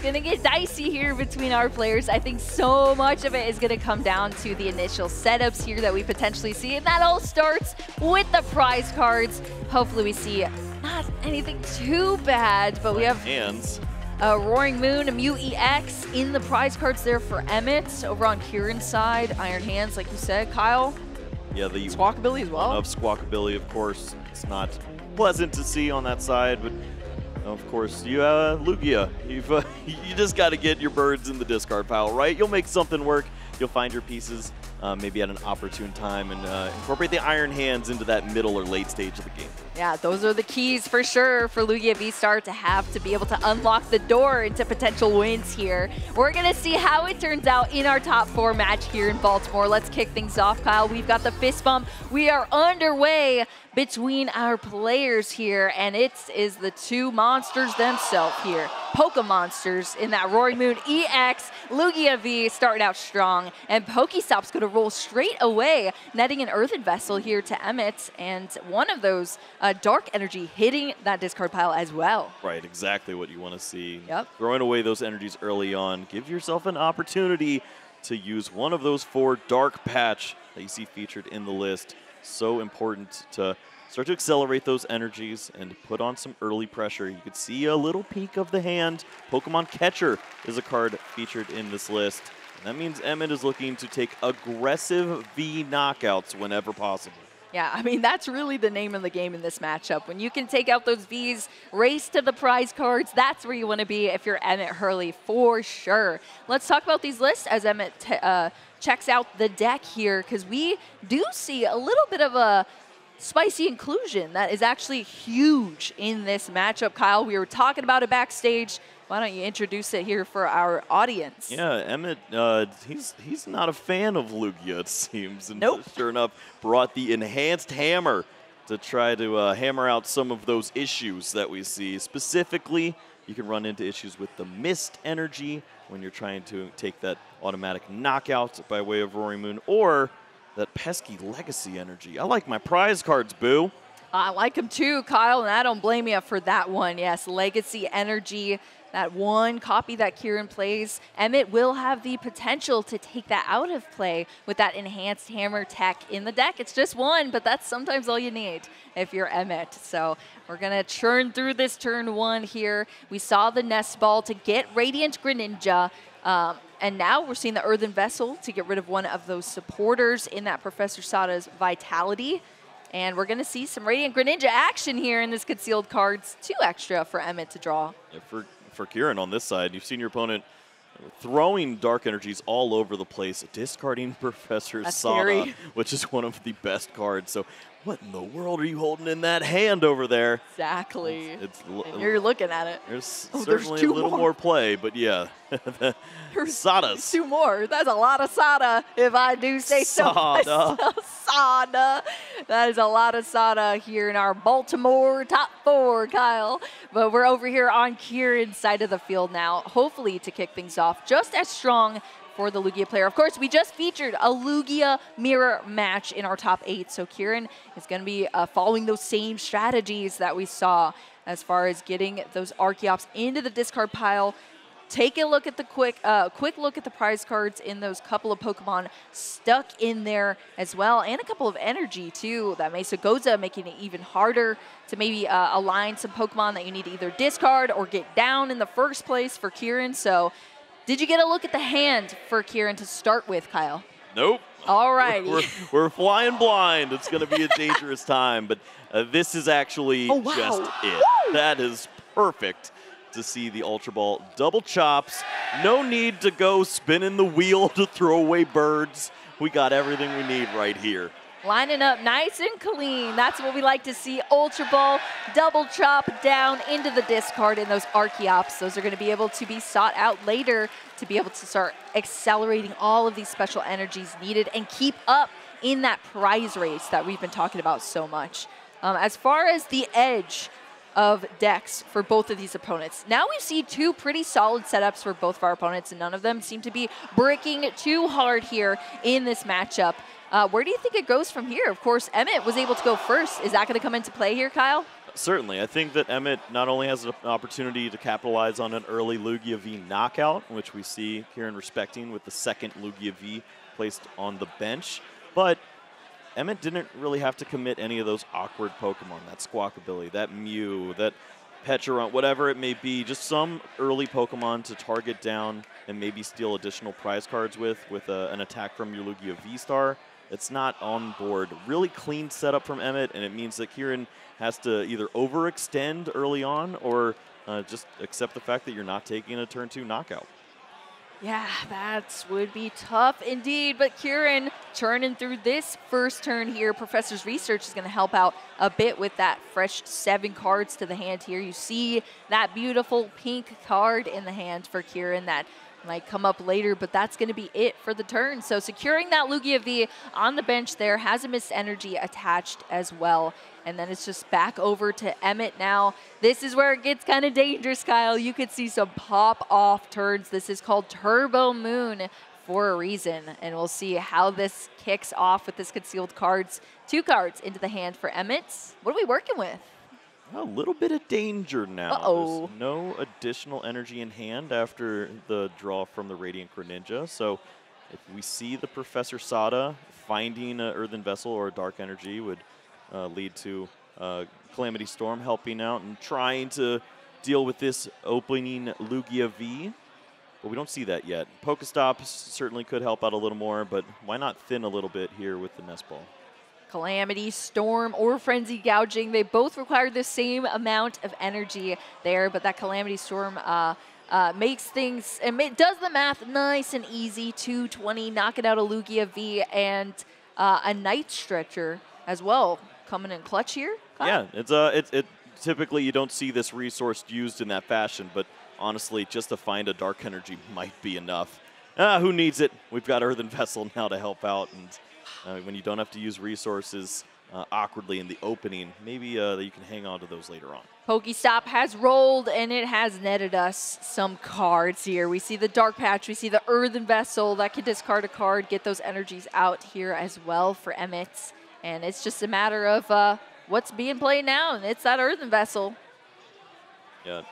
it's going to get dicey here between our players. I think so much of it is going to come down to the initial setups here that we potentially see. And that all starts with the prize cards. Hopefully we see not anything too bad, but we have hands. Uh, Roaring Moon, a Mew EX in the prize cards there for Emmet. Over on Ciaran's side, Iron Hands, like you said. Kyle? Yeah, the Squawkabilly as well. Of Squawkabilly, of course. It's not pleasant to see on that side, but of course, you uh, Lugia, you've uh, you just got to get your birds in the discard pile, right? You'll make something work. You'll find your pieces uh, maybe at an opportune time and uh, incorporate the Iron Hands into that middle or late stage of the game. Yeah, those are the keys for sure for Lugia V-Star to have to be able to unlock the door into potential wins here. We're going to see how it turns out in our top four match here in Baltimore. Let's kick things off, Kyle. We've got the fist bump. We are underway between our players here, and it is the two monsters themselves here. Pokemonsters in that Roaring Moon EX. Lugia V starting out strong, and Pokestop's going to roll straight away, netting an Earthen Vessel here to Emmet, and one of those uh, Dark Energy hitting that discard pile as well. Right, exactly what you want to see. Yep. Throwing away those energies early on. Give yourself an opportunity to use one of those four Dark Patch that you see featured in the list so important to start to accelerate those energies and put on some early pressure. You could see a little peek of the hand. Pokemon Catcher is a card featured in this list. And that means Emmet is looking to take aggressive V knockouts whenever possible. Yeah, I mean, that's really the name of the game in this matchup. When you can take out those Vs, race to the prize cards, that's where you want to be if you're Emmet Hurley, for sure. Let's talk about these lists as Emmet uh, checks out the deck here, because we do see a little bit of a spicy inclusion that is actually huge in this matchup. Kyle, we were talking about it backstage. Why don't you introduce it here for our audience? Yeah, Emmet, uh, he's he's not a fan of Lugia, it seems. And nope. sure enough, brought the enhanced hammer to try to uh, hammer out some of those issues that we see. Specifically, you can run into issues with the mist energy when you're trying to take that automatic knockout by way of Roaring Moon, or that pesky legacy energy. I like my prize cards, boo. I like them too, Kyle, and I don't blame you for that one. Yes, legacy energy that one copy that Ciaran plays, Emmet will have the potential to take that out of play with that enhanced hammer tech in the deck. It's just one, but that's sometimes all you need if you're Emmet. So we're going to churn through this turn one here. We saw the Nest Ball to get Radiant Greninja. Um, and now we're seeing the Earthen Vessel to get rid of one of those supporters in that Professor Sada's Vitality. And we're going to see some Radiant Greninja action here in this concealed cards. Two extra for Emmet to draw. Yeah, for for Ciaran on this side. You've seen your opponent throwing dark energies all over the place, discarding Professor That's Sada, scary. which is one of the best cards. So what in the world are you holding in that hand over there? Exactly. It's, and you're looking at it. There's Oh, there's certainly two a little more. more. play, but yeah. Sadas. Two more. That's a lot of Sada, if I do say so Sada. myself. Sada. That is a lot of Sada here in our Baltimore top four, Kyle. But we're over here on Ciaran's side of the field now, hopefully to kick things off just as strong for the Lugia player. Of course, we just featured a Lugia mirror match in our top eight, so Ciaran is going to be uh, following those same strategies that we saw as far as getting those Archeops into the discard pile, take a look at the quick uh, quick look at the prize cards in those couple of Pokemon stuck in there as well, and a couple of energy too. That Mesagoza making it even harder to maybe uh, align some Pokemon that you need to either discard or get down in the first place for Ciaran. So, did you get a look at the hand for Ciaran to start with, Kyle? Nope. All right. We're, we're flying blind. It's going to be a dangerous time, but uh, this is actually Oh, wow. just it. That is perfect to see the Ultra Ball double chops. No need to go spinning the wheel to throw away birds. We got everything we need right here. Lining up nice and clean. That's what we like to see. Ultra Ball, double chop down into the discard in those Archeops. Those are going to be able to be sought out later to be able to start accelerating all of these special energies needed and keep up in that prize race that we've been talking about so much. Um, as far as the edge of decks for both of these opponents. Now we see two pretty solid setups for both of our opponents, and none of them seem to be breaking too hard here in this matchup. Uh, where do you think it goes from here? Of course, Emmet was able to go first. Is that going to come into play here, Kyle? Certainly. I think that Emmet not only has an opportunity to capitalize on an early Lugia V knockout, which we see Ciaran respecting with the second Lugia V placed on the bench, but Emmet didn't really have to commit any of those awkward Pokemon, that Squawkabilly, that Mew, that Pecharunt, whatever it may be, just some early Pokemon to target down and maybe steal additional prize cards with, with a, an attack from your Lugia V-Star. It's not on board. Really clean setup from Emmet, and it means that Ciaran has to either overextend early on or uh, just accept the fact that you're not taking a turn two knockout. Yeah, that would be tough indeed. But Ciaran turning through this first turn here. Professor's research is going to help out a bit with that fresh seven cards to the hand here. You see that beautiful pink card in the hand for Ciaran that might come up later, but that's going to be it for the turn. So securing that Lugia V on the bench there has a mist energy attached as well. And then it's just back over to Emmet now. This is where it gets kind of dangerous, Kyle. You could see some pop off turns. This is called Turbo Moon for a reason. And we'll see how this kicks off with this concealed cards. Two cards into the hand for Emmet. What are we working with? A little bit of danger now. Uh-oh. There's no additional energy in hand after the draw from the Radiant Greninja. So if we see the Professor Sada finding an Earthen Vessel or a Dark Energy would uh, lead to uh, Calamity Storm helping out and trying to deal with this opening Lugia V. But we don't see that yet. Pokestop certainly could help out a little more, but why not thin a little bit here with the Nest Ball? Calamity, Storm, or Frenzy Gouging. They both require the same amount of energy there, but that Calamity Storm uh, uh, makes things, it does the math nice and easy. 220, knocking out a Lugia V and uh, a Night Stretcher as well coming in clutch here. Kyle? Yeah, it's uh, it, it typically you don't see this resource used in that fashion, but honestly, just to find a Dark Energy might be enough. Ah, who needs it? We've got Earthen Vessel now to help out, and uh, when you don't have to use resources uh, awkwardly in the opening, maybe uh, you can hang on to those later on. Pokestop has rolled and it has netted us some cards here. We see the Dark Patch, we see the Earthen Vessel that can discard a card, get those energies out here as well for Emmet. And it's just a matter of uh, what's being played now, and it's that Earthen Vessel. Yeah,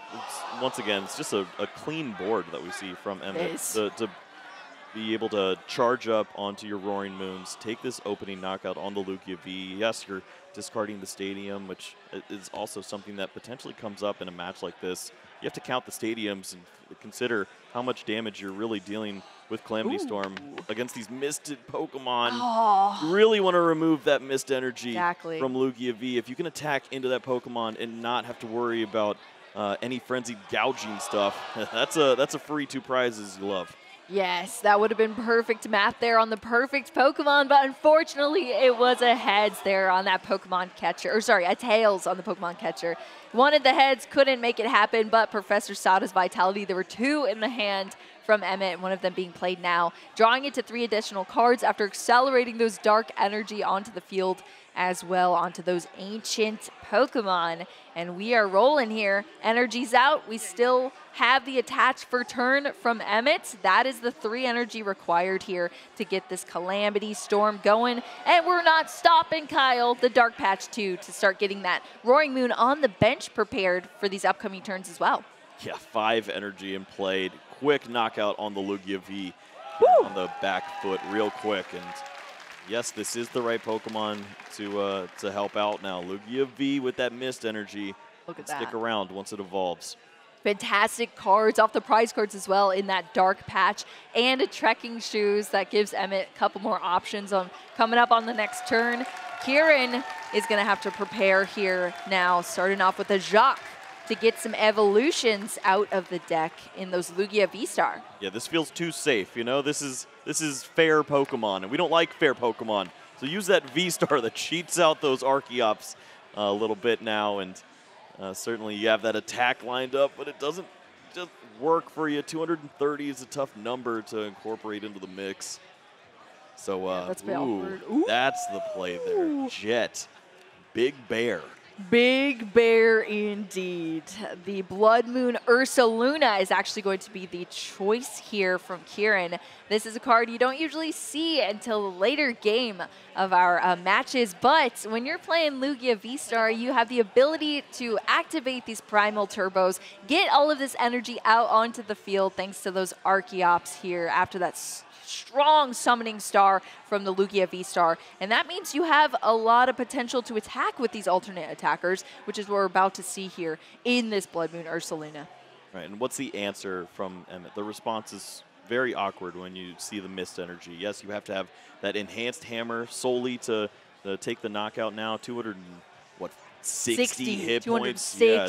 once again, it's just a, a, clean board that we see from Emmet. To, to be able to charge up onto your Roaring Moons, take this opening knockout on the Lugia V. Yes, you're discarding the stadium, which is also something that potentially comes up in a match like this. You have to count the stadiums and consider how much damage you're really dealing with Calamity Ooh. Storm against these misted Pokemon. Oh. You really want to remove that mist energy exactly. from Lugia V. If you can attack into that Pokemon and not have to worry about uh, any frenzied gouging stuff, that's a that's a free two prizes you love. Yes, that would have been perfect math there on the perfect Pokemon, but unfortunately it was a heads there on that Pokemon catcher, or sorry, a tails on the Pokemon catcher. Wanted the heads, couldn't make it happen, but Professor Sada's Vitality, there were two in the hand from Emmet, and one of them being played now, drawing it to three additional cards after accelerating those dark energy onto the field as well onto those ancient Pokemon. And we are rolling here. Energy's out. We still have the attach for turn from Emmet. That is the three energy required here to get this Calamity Storm going. And we're not stopping Kyle, the Dark Patch 2, to start getting that Roaring Moon on the bench prepared for these upcoming turns as well. Yeah, five energy in play. Quick knockout on the Lugia V on the back foot real quick. And yes, this is the right Pokemon to uh, to help out now. Lugia V with that mist energy. Look at Stick that. around once it evolves. Fantastic cards off the prize cards as well in that dark patch and a trekking shoes that gives Emmet a couple more options on coming up on the next turn. Ciaran is going to have to prepare here now, starting off with a Jacq to get some evolutions out of the deck in those Lugia V-Star. Yeah, this feels too safe. You know, this is this is fair Pokemon, and we don't like fair Pokemon. So use that V-Star that cheats out those Archeops uh, a little bit now, and uh, certainly you have that attack lined up, but it doesn't just work for you. 230 is a tough number to incorporate into the mix. So, uh, yeah, ooh, ooh. that's the play there. Jet, Big Bear. Big Bear indeed. The Blood Moon Ursaluna is actually going to be the choice here from Ciaran. This is a card you don't usually see until the later game of our uh, matches, but when you're playing Lugia V-Star, you have the ability to activate these Primal Turbos, get all of this energy out onto the field thanks to those Archeops here after that strong summoning star from the Lugia V-Star. And that means you have a lot of potential to attack with these alternate attackers, which is what we're about to see here in this Blood Moon Ursaluna. Right, and what's the answer from Emmet? The response is very awkward when you see the mist energy. Yes, you have to have that enhanced hammer solely to, to take the knockout now. 200 what 60, 60, hit points. Yeah,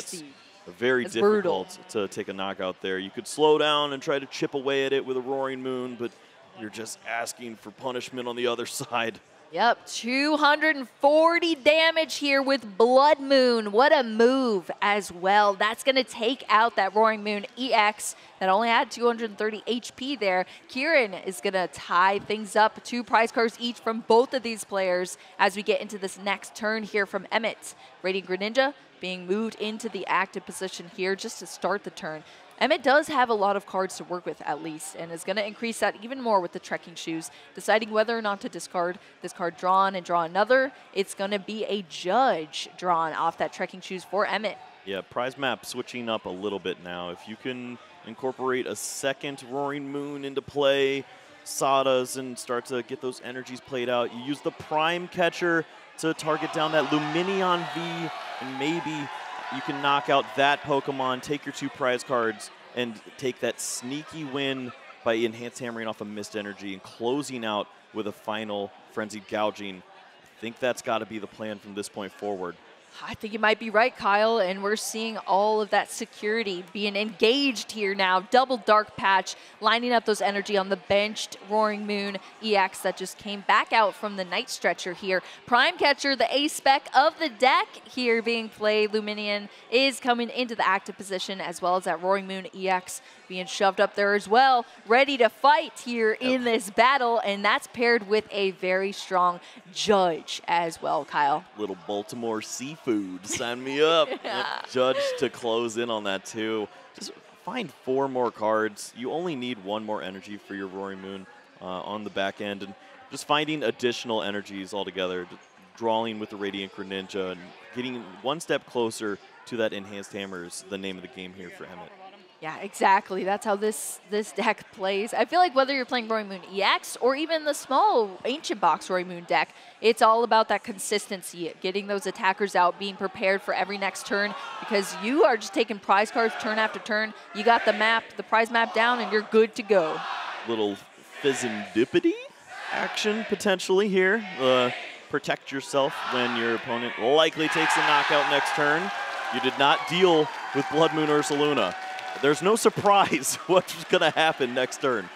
very difficult brutal. to take a knockout there. You could slow down and try to chip away at it with a roaring moon, but you're just asking for punishment on the other side. Yep, 240 damage here with Blood Moon. What a move as well. That's going to take out that Roaring Moon EX that only had 230 HP there. Ciaran is going to tie things up. Two prize cards each from both of these players as we get into this next turn here from Emmet. Radiant Greninja being moved into the active position here just to start the turn. Emmet does have a lot of cards to work with at least, and is going to increase that even more with the trekking shoes. Deciding whether or not to discard this card drawn and draw another, it's going to be a judge drawn off that trekking shoes for Emmet. Yeah, prize map switching up a little bit now. If you can incorporate a second Roaring Moon into play, Sadas, and start to get those energies played out, you use the Prime Catcher to target down that Lumineon V, and maybe you can knock out that Pokemon, take your two prize cards, and take that sneaky win by enhanced hammering off a of mist energy and closing out with a final frenzied gouging. I think that's got to be the plan from this point forward. I think you might be right, Kyle, and we're seeing all of that security being engaged here now. Double Dark Patch lining up those energy on the benched Roaring Moon EX that just came back out from the Night Stretcher here. Prime Catcher, the ACE SPEC of the deck here being played. Lumineon is coming into the active position as well as that Roaring Moon EX being shoved up there as well, ready to fight here yep. in this battle, and that's paired with a very strong Judge as well, Kyle. Little Baltimore seafood, sign me up. yeah. Judge to close in on that too. Just find four more cards. You only need one more energy for your Roaring Moon uh, on the back end, and just finding additional energies altogether, drawing with the Radiant Greninja, and getting one step closer to that enhanced hammer is the name of the game here for Emmet. Yeah, exactly. That's how this this deck plays. I feel like whether you're playing Roaring Moon EX or even the small Ancient Box Roaring Moon deck, it's all about that consistency, getting those attackers out, being prepared for every next turn because you are just taking prize cards turn after turn. You got the map, the prize map down, and you're good to go. Little Fezandipiti action potentially here. Uh, protect yourself when your opponent likely takes a knockout next turn. You did not deal with Blood Moon Ursaluna. There's no surprise what's going to happen next turn.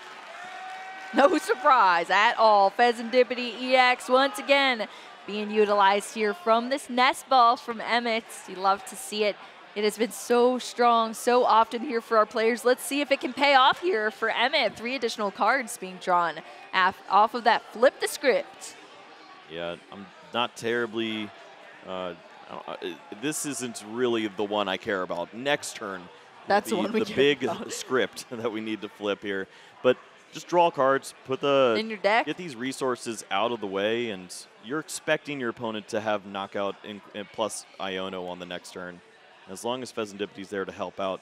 No surprise at all. Fezandipiti EX once again being utilized here from this nest ball from Emmet. You love to see it. It has been so strong so often here for our players. Let's see if it can pay off here for Emmet. Three additional cards being drawn off of that flip the script. Yeah, I'm not terribly. Uh, uh this isn't really the one I care about. Next turn, that's the, the one we the big about. script that we need to flip here. But just draw cards, put the in your deck, get these resources out of the way, and you're expecting your opponent to have knockout in plus Iono on the next turn. As long as Fezandipiti's there to help out,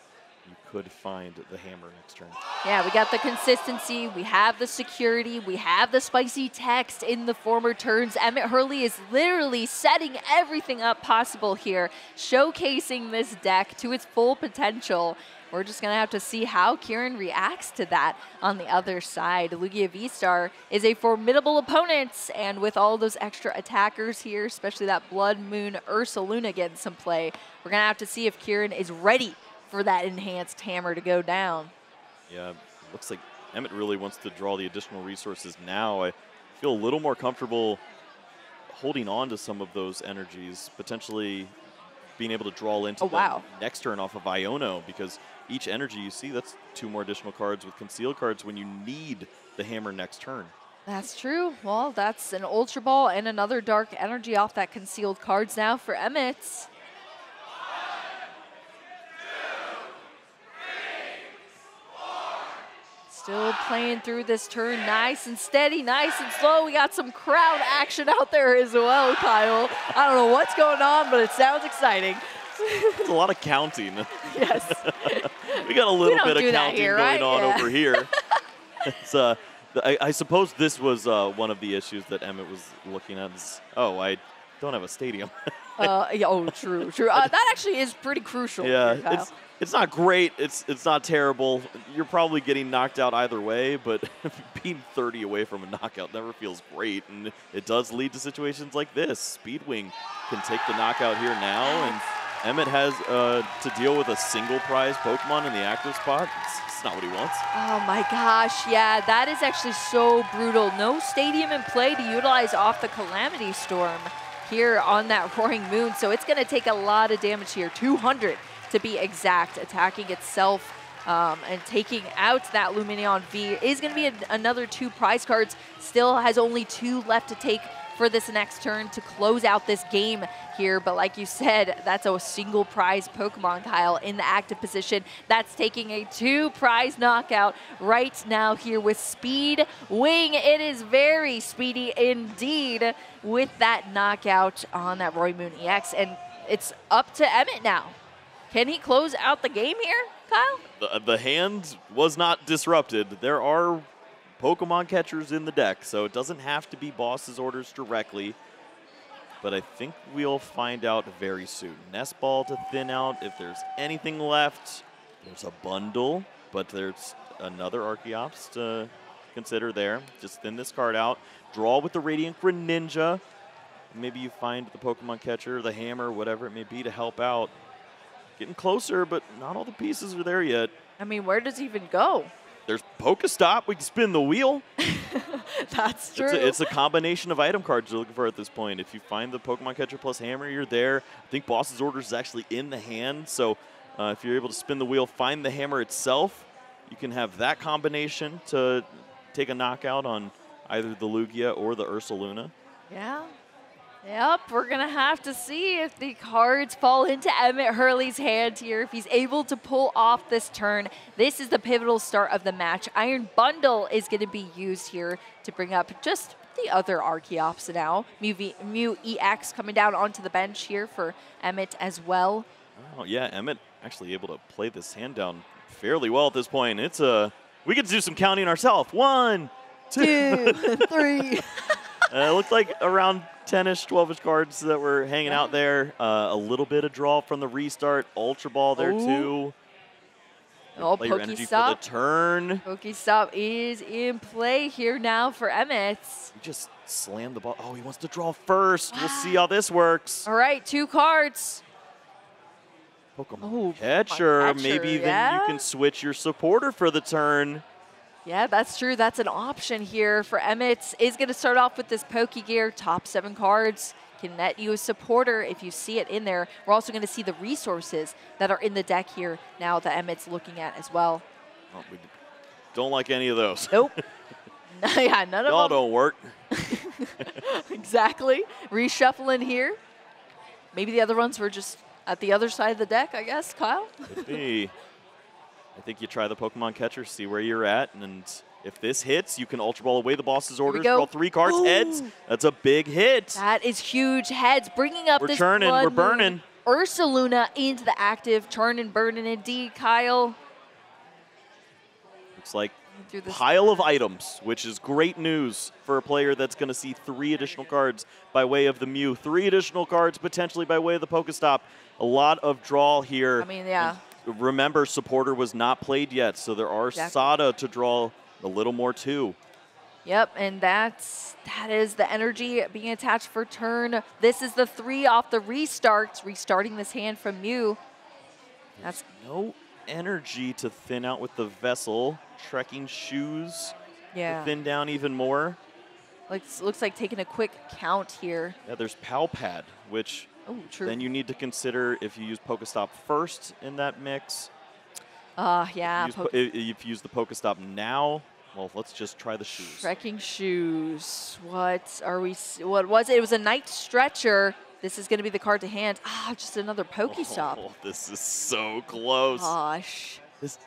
you could find the hammer next turn. Yeah, we got the consistency, we have the security, we have the spicy text in the former turns. Emmet Hurley is literally setting everything up possible here, showcasing this deck to its full potential. We're just going to have to see how Ciaran reacts to that on the other side. Lugia V-Star is a formidable opponent, and with all those extra attackers here, especially that Blood Moon Ursaluna getting some play, we're going to have to see if Ciaran is ready for that enhanced hammer to go down. Yeah, looks like Emmet really wants to draw the additional resources now. I feel a little more comfortable holding on to some of those energies, potentially being able to draw into oh, wow. next turn off of Iono because each energy you see, that's two more additional cards with concealed cards when you need the hammer next turn. That's true. Well, that's an Ultra Ball and another Dark Energy off that concealed cards now for Emmet. Still playing through this turn nice and steady, nice and slow. We got some crowd action out there as well, Kyle. I don't know what's going on, but it sounds exciting. It's a lot of counting. Yes. we got a little bit of counting here, going right? on Yeah. over here. it's, uh, I, I suppose this was uh, one of the issues that Emmet was looking at. Is, oh, I don't have a stadium. uh, yeah, oh, true, true. Uh, that actually is pretty crucial. yeah, here, Kyle. It's not great. It's it's not terrible. You're probably getting knocked out either way, but being 30 away from a knockout never feels great, and it does lead to situations like this. Speedwing can take the knockout here now, and Emmet has uh, to deal with a single prize Pokemon in the active spot. It's, it's not what he wants. Oh my gosh, yeah, that is actually so brutal. No stadium in play to utilize off the Calamity Storm here on that Roaring Moon, so it's going to take a lot of damage here. 200 to be exact, attacking itself um, and taking out that Lumineon V is going to be an- another two prize cards. Still has only two left to take for this next turn to close out this game here. But like you said, that's a single prize Pokemon, Kyle, in the active position. That's taking a two prize knockout right now here with Speed Wing. It is very speedy indeed with that knockout on that Roaring Moon EX. And it's up to Emmet now. Can he close out the game here, Kyle? The, the hand was not disrupted. There are Pokemon catchers in the deck, so it doesn't have to be boss's orders directly. But I think we'll find out very soon. Nest ball to thin out. If there's anything left, there's a bundle, but there's another Archeops to consider there. Just thin this card out. Draw with the Radiant Greninja. Maybe you find the Pokemon catcher, the hammer, whatever it may be to help out. Getting closer, but not all the pieces are there yet. I mean, where does he even go? There's Pokestop. We can spin the wheel. That's true. It's a, it's a combination of item cards you're looking for at this point. If you find the Pokemon Catcher plus Hammer, you're there. I think Boss's Orders is actually in the hand, so uh, if you're able to spin the wheel, find the Hammer itself, you can have that combination to take a knockout on either the Lugia or the Ursaluna. Yeah. Yep, we're going to have to see if the cards fall into Emmet Hurley's hand here, if he's able to pull off this turn. This is the pivotal start of the match. Iron Bundle is going to be used here to bring up just the other Archeops now. Mew, v, Mew EX coming down onto the bench here for Emmet as well. Oh yeah, Emmet actually able to play this hand down fairly well at this point. It's a we get to do some counting ourselves. One, two. Two, three. Uh, it looked like around 10ish, 12ish cards that were hanging out there. Uh, a little bit of draw from the restart. Ultra Ball there Ooh. too. Oh, Play for the turn. Pokestop is in play here now for Emmet. He just slammed the ball. Oh, he wants to draw first. We'll see how this works. All right, two cards. Pokemon Oh, catcher. catcher, Maybe then you can switch your supporter for the turn. Yeah, that's true. That's an option here for Emmet. Is going to start off with this Pokegear, top seven cards. Can net you a supporter if you see it in there. We're also going to see the resources that are in the deck here now that Emmet's looking at as well. Oh, we don't like any of those. Nope. yeah, none of them. Y'all don't work. exactly. Reshuffling here. Maybe the other ones were just at the other side of the deck, I guess, Kyle? Could be. I think you try the Pokemon catcher, see where you're at, and if this hits, you can Ultra Ball away the boss's orders, draw three cards, heads. That's a big hit. That is huge. Heads bringing up We're this Blood we're Moon. burning. Ursaluna into the active, churning, burning indeed, Kyle. Looks like pile of items, which is great news for a player that's going to see three additional cards by way of the Mew, three additional cards potentially by way of the Pokestop. A lot of draw here. I mean, yeah. Remember, supporter was not played yet, so there are Exactly. Sada to draw a little more too. Yep, and that's that is the energy being attached for turn. This is the three off the restarts, restarting this hand from Mew. That's No energy to thin out with the vessel. Trekking shoes yeah. thin down even more. Looks looks like taking a quick count here. Yeah, there's Pal Pad, which Oh, true. then you need to consider if you use Pokestop first in that mix. uh yeah. use, po- po- i- if you use the Pokestop now, well, let's just try the shoes. Trekking shoes. What are we? What was it? It was a night stretcher. This is going to be the card to hand. Ah, just another Pokestop. Oh, this is so close. Gosh. This,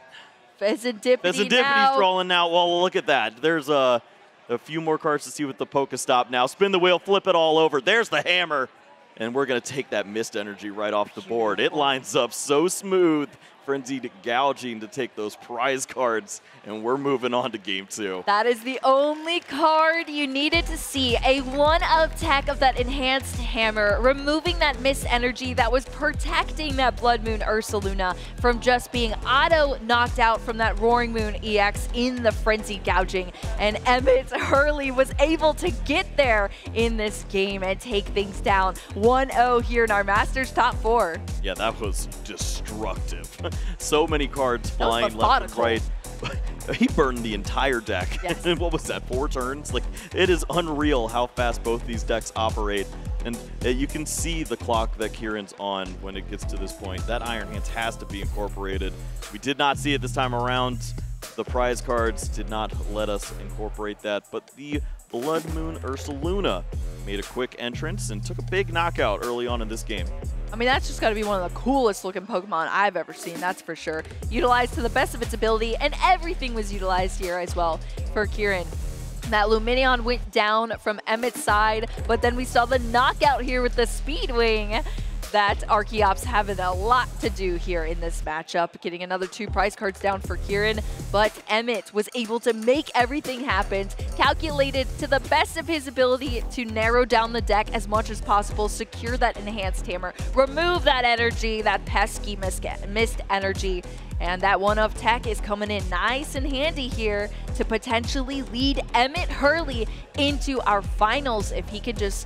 Fezandipiti Fezandipiti's now. rolling now. Well, look at that. There's a, a few more cards to see with the Pokestop now. Spin the wheel, flip it all over. There's the hammer. And we're going to take that mist energy right off the board. It lines up so smooth. Frenzied gouging to take those prize cards. And we're moving on to game two. That is the only card you needed to see. A one of tech of that enhanced hammer, removing that mist energy that was protecting that Blood Moon Ursaluna from just being auto knocked out from that Roaring Moon EX in the frenzied gouging. And Emmet Hurley was able to get there in this game and take things down 1-0 here in our Masters top four. Yeah, that was destructive. so many cards flying left and right. he burned the entire deck. Yes. What was that, four turns? Like, it is unreal how fast both these decks operate. And uh, you can see the clock that Ciaran's on when it gets to this point. That Iron Hands has to be incorporated. We did not see it this time around. The prize cards did not let us incorporate that, but the Blood Moon Ursaluna made a quick entrance and took a big knockout early on in this game. I mean, that's just got to be one of the coolest looking Pokemon I've ever seen, that's for sure. Utilized to the best of its ability, and everything was utilized here as well for Ciaran. That Lumineon went down from Emmet's side, but then we saw the knockout here with the Speed Wing. That Archeops having a lot to do here in this matchup, getting another two prize cards down for Ciaran, but Emmet was able to make everything happen, calculated to the best of his ability to narrow down the deck as much as possible, secure that enhanced hammer, remove that energy, that pesky mist energy, and that one of tech is coming in nice and handy here to potentially lead Emmet Hurley into our finals if he could just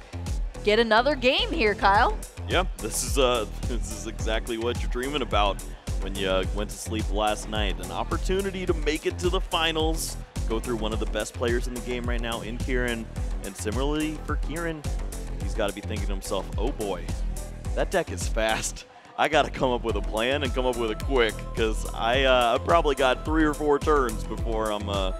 get another game here, Kyle. Yeah, this is uh, this is exactly what you're dreaming about when you uh, went to sleep last night. An opportunity to make it to the finals, go through one of the best players in the game right now in Ciaran, and similarly for Ciaran, he's got to be thinking to himself, "Oh boy, that deck is fast. I got to come up with a plan and come up with it quick because I uh, I probably got three or four turns before I'm uh,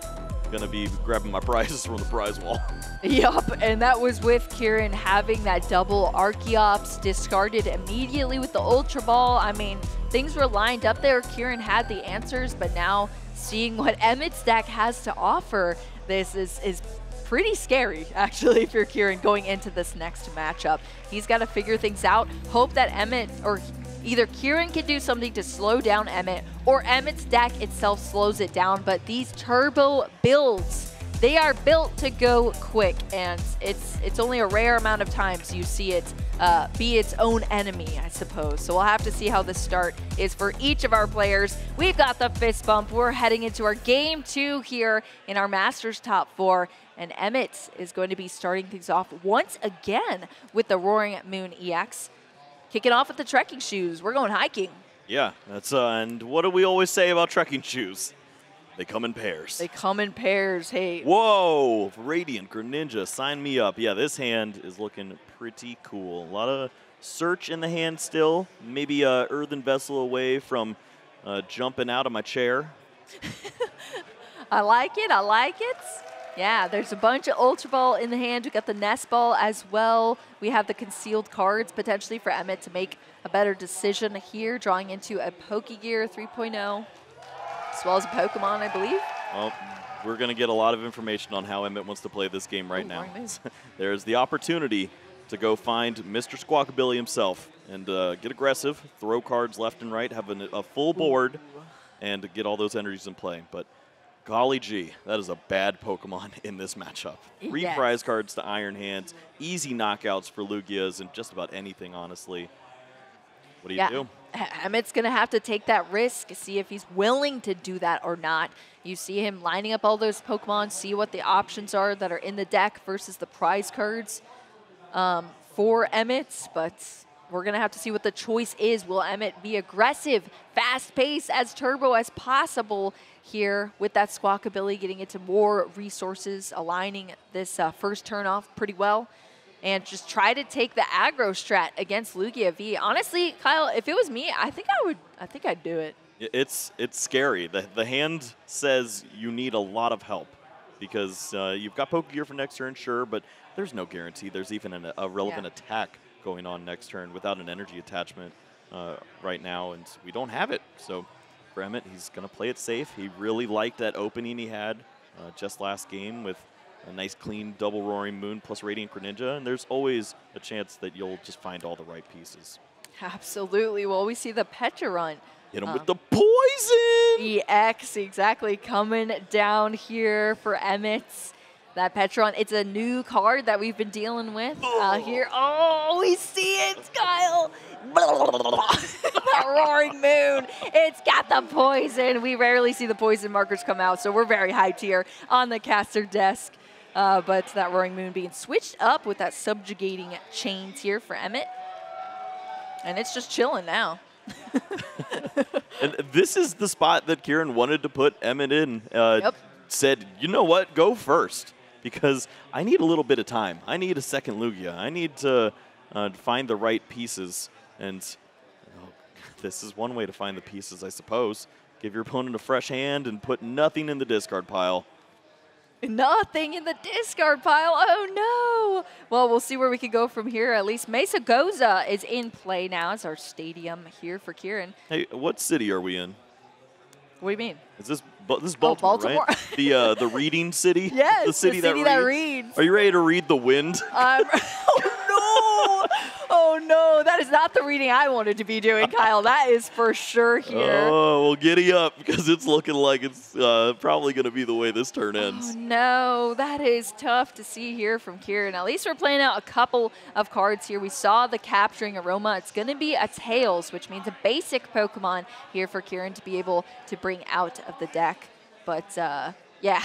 gonna be grabbing my prizes from the prize wall." Yup, and that was with Ciaran having that double Archeops discarded immediately with the Ultra Ball. I mean, things were lined up there. Ciaran had the answers, but now seeing what Emmet's deck has to offer, this is, is pretty scary, actually, if you're Ciaran going into this next matchup. He's got to figure things out, hope that Emmet, or either Ciaran can do something to slow down Emmet, or Emmet's deck itself slows it down, but these turbo builds they are built to go quick, and it's it's only a rare amount of times you see it uh, be its own enemy, I suppose. So we'll have to see how the start is for each of our players. We've got the fist bump. We're heading into our game two here in our Masters top four, and Emmet is going to be starting things off once again with the Roaring Moon EX. Kicking off with the trekking shoes. We're going hiking. Yeah, that's uh, and what do we always say about trekking shoes? They come in pairs. They come in pairs. Hey, Whoa! Radiant Greninja, sign me up. Yeah, this hand is looking pretty cool. A lot of search in the hand still. Maybe a earthen vessel away from uh, jumping out of my chair. I like it. I like it. Yeah, there's a bunch of Ultra Ball in the hand. We got the Nest Ball as well. We have the concealed cards potentially for Emmet to make a better decision here, drawing into a Pokegear 3.0, as well as a Pokemon, I believe. Well, we're going to get a lot of information on how Emmet wants to play this game right Ooh, now. There's the opportunity to go find Mr. Squawkabilly himself and uh, get aggressive, throw cards left and right, have an, a full board, and get all those energies in play. But golly gee, that is a bad Pokemon in this matchup. Three Yes. prize cards to Iron Hands, easy knockouts for Lugias, and just about anything, honestly. What do you yeah. do? Emmet's going to have to take that risk, see if he's willing to do that or not. You see him lining up all those Pokemon, see what the options are that are in the deck versus the prize cards um, for Emmet, but we're going to have to see what the choice is. Will Emmet be aggressive, fast paced, as turbo as possible here with that Squawkabilly, getting into more resources, aligning this uh, first turn off pretty well? And just try to take the aggro strat against Lugia V. Honestly, Kyle, if it was me, I think I would. I think I'd do it. It's it's scary. The the hand says you need a lot of help because uh, you've got Pokegear for next turn, sure, but there's no guarantee there's even an, a relevant Yeah. attack going on next turn without an energy attachment uh, right now, and we don't have it. So Emmet. He's going to play it safe. He really liked that opening he had uh, just last game with a nice clean double roaring moon plus radiant Greninja, and there's always a chance that you'll just find all the right pieces. Absolutely. Well, we see the Pecharunt. Hit him Um, with the poison. EX exactly coming down here for Emmet. That Petron, it's a new card that we've been dealing with uh, here. Oh, we see it, Kyle. That roaring moon. It's got the poison. We rarely see the poison markers come out, so we're very hyped here on the caster desk. Uh, but that roaring moon being switched up with that subjugating chains here for Emmet. And it's just chilling now. And this is the spot that Ciaran wanted to put Emmet in. Uh, Yep. Said, you know what, go first because I need a little bit of time. I need a second Lugia. I need to uh, find the right pieces. And this is one way to find the pieces, I suppose. Give your opponent a fresh hand and put nothing in the discard pile. Nothing in the discard pile. Oh no. Well, we'll see where we can go from here. At least Mesagoza is in play now as our stadium here for Ciaran. Hey, what city are we in? What do you mean? Is this this is Baltimore, Oh, Baltimore. right? the uh, the reading city. Yes, the city, that, that reads. reads. Are you ready to read the wind? Um, oh no! Oh! That is not the reading I wanted to be doing, Kyle. That is for sure here. Oh, well, giddy up because it's looking like it's uh, probably going to be the way this turn ends. Oh no, that is tough to see here from Ciaran. At least we're playing out a couple of cards here. We saw the capturing aroma. It's going to be a Tails, which means a basic Pokemon here for Ciaran to be able to bring out of the deck. But uh, yeah,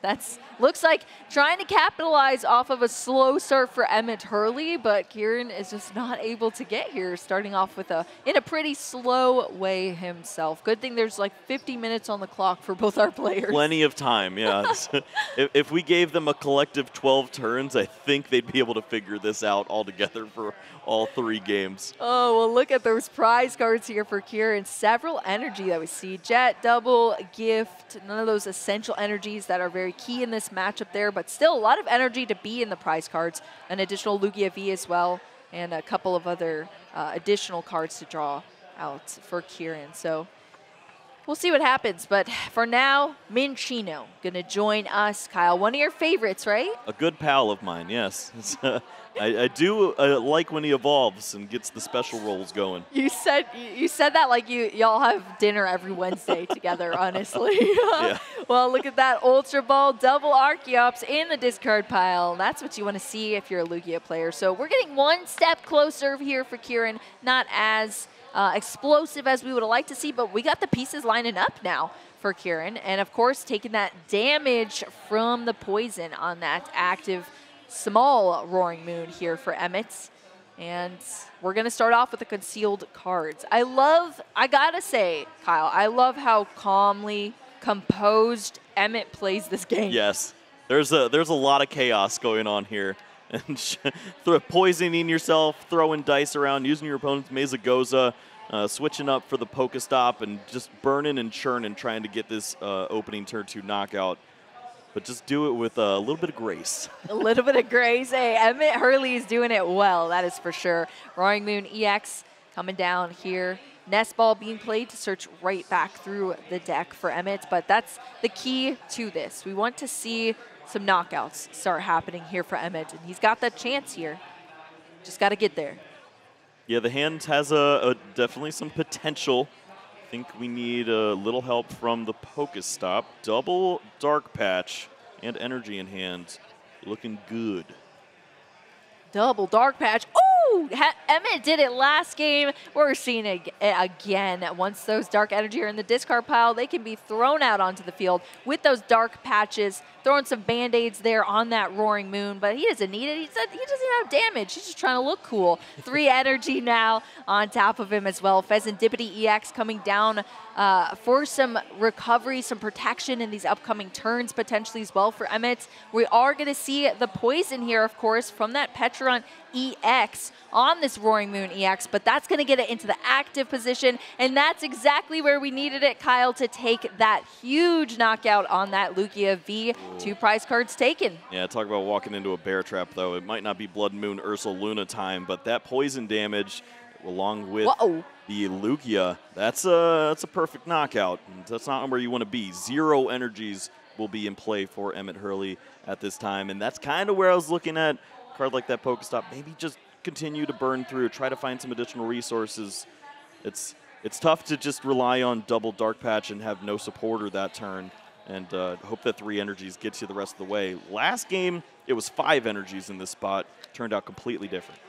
that's looks like trying to capitalize off of a slow start for Emmet Hurley, but Ciaran is just not able to get here, starting off with a in a pretty slow way himself. Good thing there's like 50 minutes on the clock for both our players. Plenty of time, yeah. if, if we gave them a collective 12 turns, I think they'd be able to figure this out all together for all three games. Oh, well, look at those prize cards here for Ciaran. Several energy that we see. Jet, double, gift, none of those essential energies that are very key in this matchup there, but still a lot of energy to be in the prize cards. An additional Lugia V as well, and a couple of other uh, additional cards to draw out for Ciaran. So we'll see what happens. But for now, Minccino going to join us. Kyle, one of your favorites, right? A good pal of mine, yes. I, I do uh, like when he evolves and gets the special roles going. You said you said that like you y'all have dinner every Wednesday together. Honestly. Well, look at that Ultra Ball double Archeops in the discard pile. That's what you want to see if you're a Lugia player. So we're getting one step closer here for Ciaran. Not as uh, explosive as we would have liked to see, but we got the pieces lining up now for Ciaran. And of course, taking that damage from the poison on that active small Roaring Moon here for Emmet. And we're going to start off with the concealed cards. I love, I gotta say, Kyle, I love how calmly composed Emmet plays this game. Yes, there's a there's a lot of chaos going on here, and poisoning yourself, throwing dice around, using your opponent's Mesagoza, uh, switching up for the Pokestop, and just burning and churning, trying to get this uh, opening turn two knockout. But just do it with a little bit of grace. A little bit of grace. Hey, Emmet Hurley is doing it well, that is for sure. Roaring Moon EX coming down here. Nest Ball being played to search right back through the deck for Emmet, but that's the key to this. We want to see some knockouts start happening here for Emmet, and he's got that chance here. Just got to get there. Yeah, the hand has a, a definitely some potential. Think we need a little help from the Pokestop. Double Dark Patch and Energy in hand. Looking good. Double dark patch. Oh, Emmet did it last game. We're seeing it ag- again. Once those dark energy are in the discard pile, they can be thrown out onto the field with those dark patches. Throwing some band aids there on that roaring moon, but he doesn't need it. He said he doesn't have damage. He's just trying to look cool. Three energy now on top of him as well. Fezandipiti EX coming down uh, for some recovery, some protection in these upcoming turns potentially as well for Emmet. We are going to see the poison here, of course, from that Petron EX on this Roaring Moon EX, but that's going to get it into the active position, and that's exactly where we needed it, Kyle, to take that huge knockout on that Lugia V. Two prize cards taken. Yeah, talk about walking into a bear trap, though. It might not be Blood Moon Ursaluna time, but that poison damage along with Whoa. the Lugia. That's a that's a perfect knockout. That's not where you want to be. Zero energies will be in play for Emmet Hurley at this time, and that's kind of where I was looking at a card like that Pokestop. Maybe just continue to burn through, try to find some additional resources. It's it's tough to just rely on double Dark Patch and have no supporter that turn, and uh, hope that three energies gets you the rest of the way. Last game, it was five energies in this spot. Turned out completely different.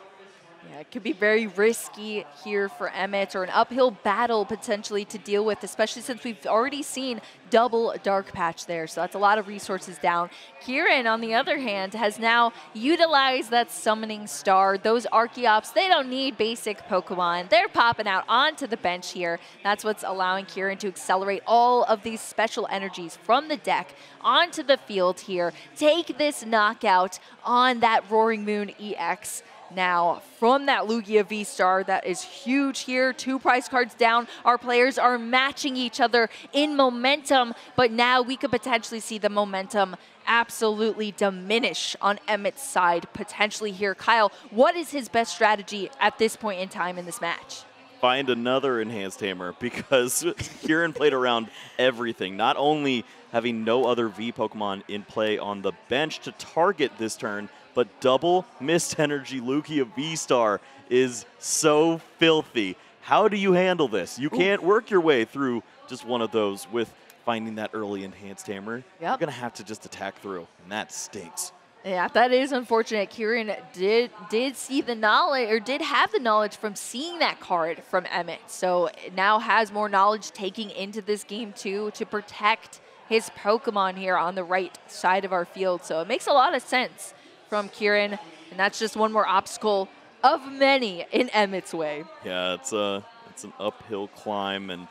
Yeah, it could be very risky here for Emmet or an uphill battle potentially to deal with, especially since we've already seen double Dark Patch there. So that's a lot of resources down. Ciaran, on the other hand, has now utilized that Summoning Star. Those Archeops, they don't need basic Pokemon. They're popping out onto the bench here. That's what's allowing Ciaran to accelerate all of these special energies from the deck onto the field here. Take this knockout on that Roaring Moon EX now from that Lugia V-Star. That is huge here. Two prize cards down. Our players are matching each other in momentum, but now we could potentially see the momentum absolutely diminish on Emmet's side potentially here. Kyle, what is his best strategy at this point in time in this match? Find another enhanced hammer because Ciaran played around everything. Not only having no other V Pokemon in play on the bench to target this turn, but double Mist Energy Lugia V-Star is so filthy. How do you handle this? You can't work your way through just one of those with finding that early enhanced hammer. Yep. You're going to have to just attack through, and that stinks. Yeah, that is unfortunate. Ciaran did did see the knowledge or did have the knowledge from seeing that card from Emmet. So now has more knowledge taking into this game too to protect his Pokemon here on the right side of our field. So it makes a lot of sense from Ciaran, and that's just one more obstacle of many in Emmet's way. Yeah, it's a it's an uphill climb, and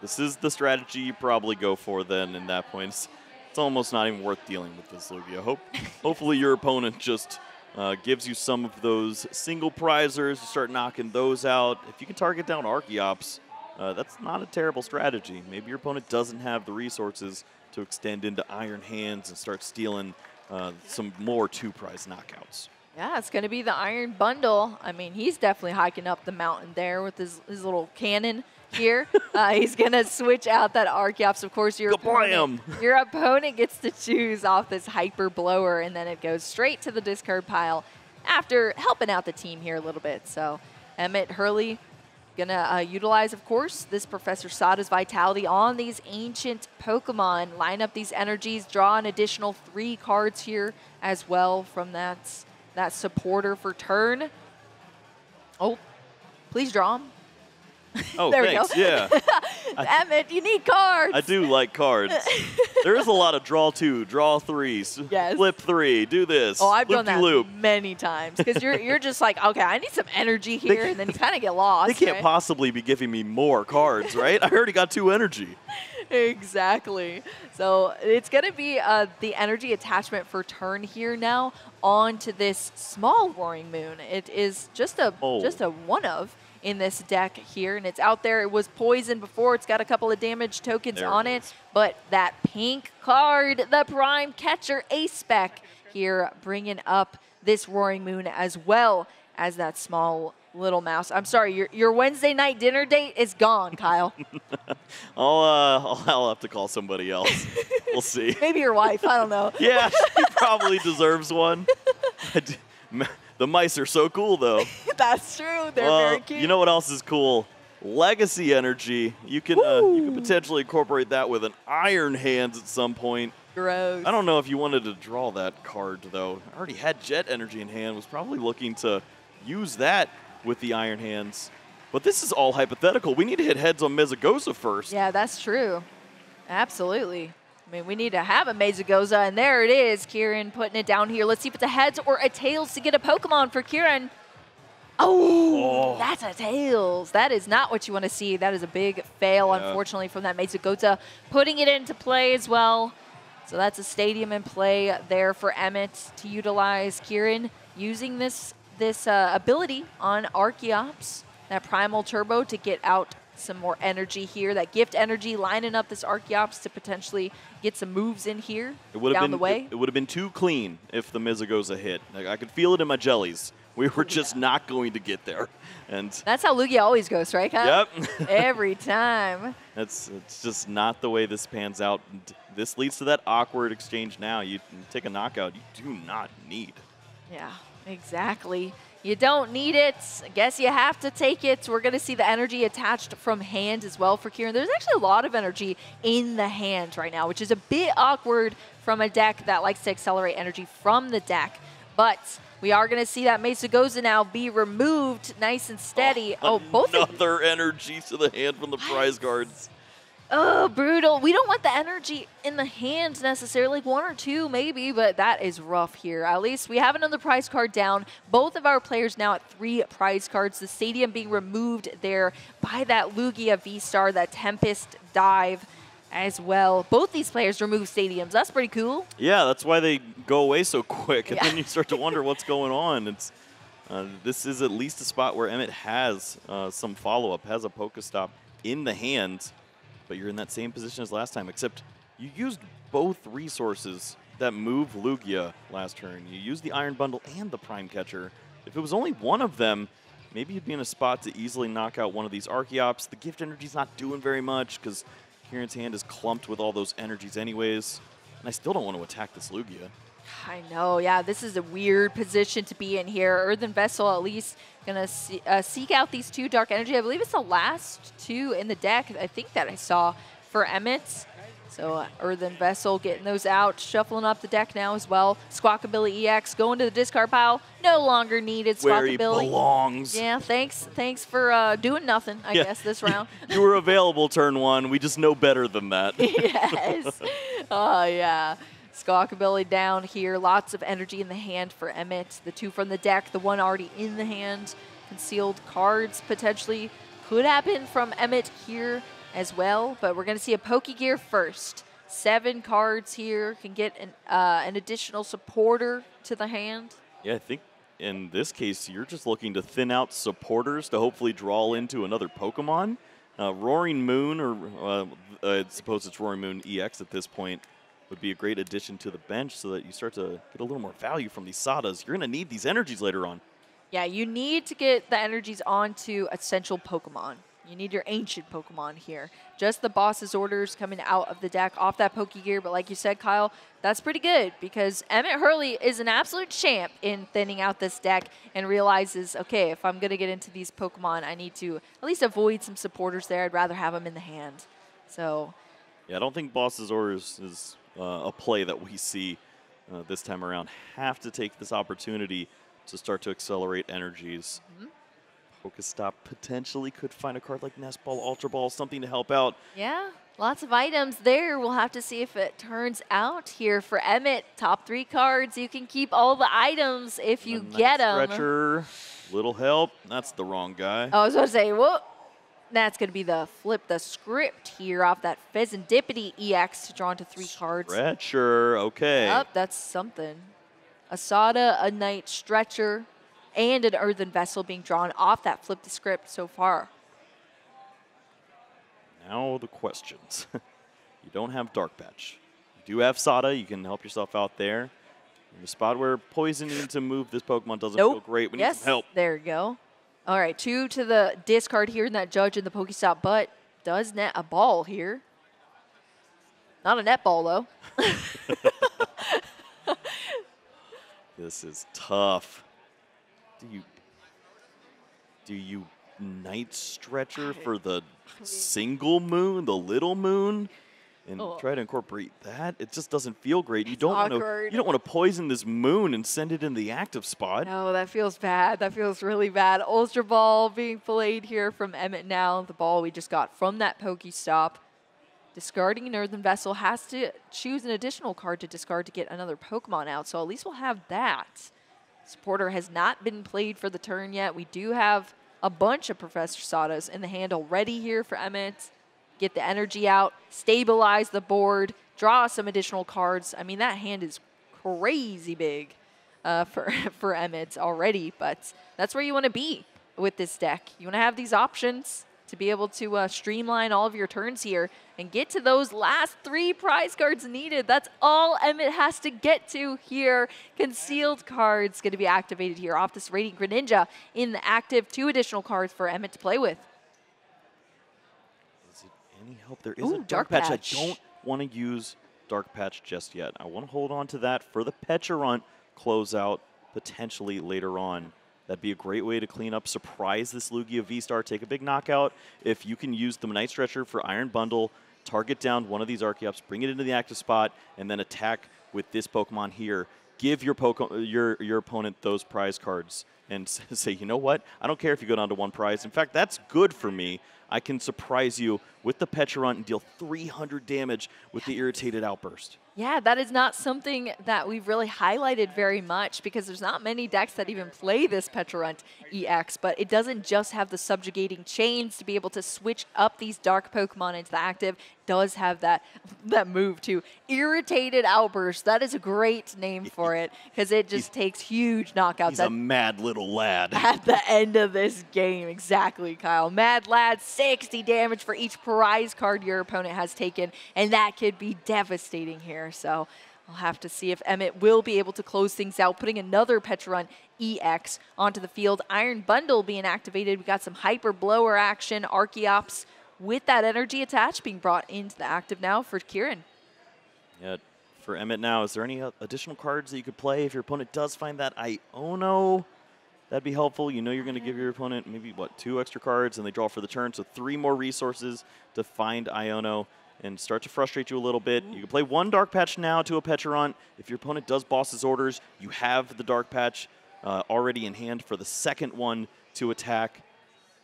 this is the strategy you probably go for. Then, in that point, it's, it's almost not even worth dealing with this Lugia. Hope, hopefully, your opponent just uh, gives you some of those single prizers. You start knocking those out. If you can target down Archeops, uh, that's not a terrible strategy. Maybe your opponent doesn't have the resources to extend into Iron Hands and start stealing uh, some more two prize knockouts. Yeah, it's going to be the Iron Bundle. I mean, he's definitely hiking up the mountain there with his, his little cannon here. uh, he's going to switch out that Archeops. Of course, your opponent, your opponent gets to choose off this Hyper Blower, and then it goes straight to the discard pile after helping out the team here a little bit. So Emmet Hurley going to uh, utilize, of course, this Professor Sada's Vitality on these ancient Pokemon. Line up these energies, draw an additional three cards here as well from that that supporter for turn. Oh, please draw them. Oh, there thanks. we go. Yeah. Emmet, you need cards. I do like cards. there is a lot of draw two, draw three, yes. flip three, do this. Oh, I've done that loop. many times because you're you're just like, okay, I need some energy here, and then you kind of get lost. They can't right? possibly be giving me more cards, right? I already got two energy. exactly. So it's going to be uh, the energy attachment for turn here now onto this small roaring moon. It is just a Oh. just a one of in this deck here, and it's out there. It was poison before. It's got a couple of damage tokens There it on it, is. but that pink card, the Prime Catcher Ace Spec here, bringing up this roaring moon as well as that small little mouse. I'm sorry, your your Wednesday night dinner date is gone, Kyle. I'll, uh, I'll, I'll have to call somebody else. we'll see. Maybe your wife. I don't know. Yeah, she probably deserves one. I d- m- the mice are so cool, though. That's true. They're well, very cute. you know what else is cool? Legacy energy. You can uh, you can potentially incorporate that with an Iron Hands at some point. Gross. I don't know if you wanted to draw that card though. I already had Jet Energy in hand. Was probably looking to use that with the Iron Hands. But this is all hypothetical. We need to hit heads on Mesagoza first. Yeah, that's true. Absolutely. I mean, we need to have a Mesagoza, and there it is. Ciaran putting it down here. Let's see if it's a heads or a tails to get a Pokemon for Ciaran. Oh, Oh. that's a tails. That is not what you want to see. That is a big fail, Yeah. unfortunately, from that Mesagoza. Putting it into play as well. So that's a stadium in play there for Emmet to utilize. Ciaran using this this uh, ability on Archeops, that Primal Turbo to get out some more energy here. That gift energy lining up this Archeops to potentially get some moves in here It would have down been the way. It, it would have been too clean if the Mesagoza hit. Like, I could feel it in my jellies We were just not going to get there. And That's how Lugia always goes, right, Kyle? yep. Every time. That's it's just not the way this pans out. This leads to that awkward exchange now. You take a knockout you do not need. Yeah, exactly. You don't need it. I guess you have to take it. We're going to see the energy attached from hand as well for Ciaran. There's actually a lot of energy in the hand right now, which is a bit awkward from a deck that likes to accelerate energy from the deck. But we are going to see that Mesagoza now be removed nice and steady. Oh, both of Another energy to the hand from the prize cards. Oh, brutal. We don't want the energy in the hands necessarily, like one or two maybe, but that is rough here. At least we have another prize card down. Both of our players now at three prize cards. The stadium being removed there by that Lugia V-Star, that Tempest dive as well. Both these players remove stadiums. That's pretty cool. Yeah, that's why they go away so quick, and Yeah. then you start to wonder what's going on. It's uh, this is at least a spot where Emmet has uh, some follow-up, has a Pokestop in the hand, but you're in that same position as last time, except you used both resources that move Lugia last turn. You used the Iron Bundle and the Prime Catcher. If it was only one of them, maybe you'd be in a spot to easily knock out one of these Archeops. The Gift Energy's not doing very much because Ciaran's hand is clumped with all those energies anyways. And I still don't want to attack this Lugia. I know, yeah, this is a weird position to be in here. Earthen Vessel at least gonna see, uh, seek out these two Dark Energy. I believe it's the last two in the deck, I think that I saw for Emmet. So uh, Earthen Vessel getting those out, shuffling up the deck now as well. Squawkabilly EX going to the discard pile. No longer needed, Where he belongs. Yeah, thanks, thanks for uh, doing nothing, I Yeah. guess, this round. you were available turn one. We just know better than that. yes. Oh, yeah. Squawkabilly down here. Lots of energy in the hand for Emmet. The two from the deck, the one already in the hand. Concealed cards potentially could happen from Emmet here as well, but we're going to see a Pokegear first. Seven cards here can get an, uh, an additional supporter to the hand. Yeah, I think in this case, you're just looking to thin out supporters to hopefully draw into another Pokemon. Uh, Roaring Moon, or uh, I suppose it's Roaring Moon EX at this point, would be a great addition to the bench so that you start to get a little more value from these Sadas. You're going to need these energies later on. Yeah, you need to get the energies onto essential Pokemon. You need your ancient Pokemon here. Just the boss's orders coming out of the deck off that Pokegear, but like you said, Kyle, that's pretty good because Emmet Hurley is an absolute champ in thinning out this deck and realizes, okay, if I'm going to get into these Pokemon, I need to at least avoid some supporters there. I'd rather have them in the hand. So, Yeah, I don't think Boss's Orders is uh, a play that we see uh, this time around. Have to take this opportunity to start to accelerate energies. Pokestop potentially could find a card like Nest Ball, Ultra Ball, something to help out. yeah, lots of items there. We'll have to see if it turns out here for Emmet. Top three cards. You can keep all the items if you nice get them. Stretcher, little help. That's the wrong guy. I was going to say, well, that's going to be the flip the script here off that Fezandipiti EX to draw into three cards. Stretcher, okay. Up, that's something. Asada, a Night Stretcher, and an Earthen Vessel being drawn off that flip the script so far. Now the questions. you don't have Dark Patch. You do have Sada. You can help yourself out there. In a spot where poisoning to move this Pokemon doesn't Nope. feel great. We need yes, some help. there you go. All right, two to the discard here in that Judge in the Pokestop, but does net a ball here. Not a net ball, though. This is tough. Do you do you night stretcher for the single moon, the little moon, and Oh. try to incorporate that? It just doesn't feel great. You don't want to you don't want to poison this moon and send it in the active spot. No, that feels bad. That feels really bad. Ultra Ball being played here from Emmet now. The ball we just got from that Pokestop. Discarding an Earthen Vessel has to choose an additional card to discard to get another Pokemon out, so at least we'll have that. Supporter has not been played for the turn yet. We do have a bunch of Professor Sadas in the hand already here for Emmet. Get the energy out, stabilize the board, draw some additional cards. I mean, that hand is crazy big uh, for for Emmet already, but that's where you want to be with this deck. You want to have these options. To be able to uh, streamline all of your turns here and get to those last three prize cards needed. That's all Emmet has to get to here. Concealed cards going to be activated here off this Radiant Greninja in the active. Two additional cards for Emmet to play with. Is it any help? There is Ooh, a Dark dark, patch. Patch. I don't want to use dark patch just yet. I want to hold on to that for the Pecharunt closeout potentially later on. That'd be a great way to clean up, surprise this Lugia V-Star, take a big knockout. If you can use the Night Stretcher for Iron Bundle, target down one of these Archeops, bring it into the active spot, and then attack with this Pokemon here. Give your, your, your opponent those prize cards and say, you know what? I don't care if you go down to one prize. In fact, that's good for me. I can surprise you with the Pecharunt and deal 300 damage with the Irritated Outburst. Yeah, that is not something that we've really highlighted very much because there's not many decks that even play this Pecharunt EX, but it doesn't just have the subjugating chains to be able to switch up these dark Pokemon into the active. It does have that that move to irritated outburst. That is a great name for it because it just takes huge knockouts He's at, a mad little lad. at the end of this game. Exactly, Kyle. Mad Lad, 60 damage for each prize card your opponent has taken, and that could be devastating here. So we'll have to see if Emmet will be able to close things out, putting another Pecharunt EX onto the field. Iron Bundle being activated. We got some Hyper Blower action, Archeops with that energy attached being brought into the active now for Ciaran. Yeah, for Emmet now, is there any uh, additional cards that you could play if your opponent does find that Iono? That'd be helpful. You know you're going to give your opponent maybe, what, two extra cards, and they draw for the turn, so three more resources to find Iono and start to frustrate you a little bit. You can play one Dark Patch now to a Pecharunt. If your opponent does boss's orders, you have the Dark Patch uh, already in hand for the second one to attack.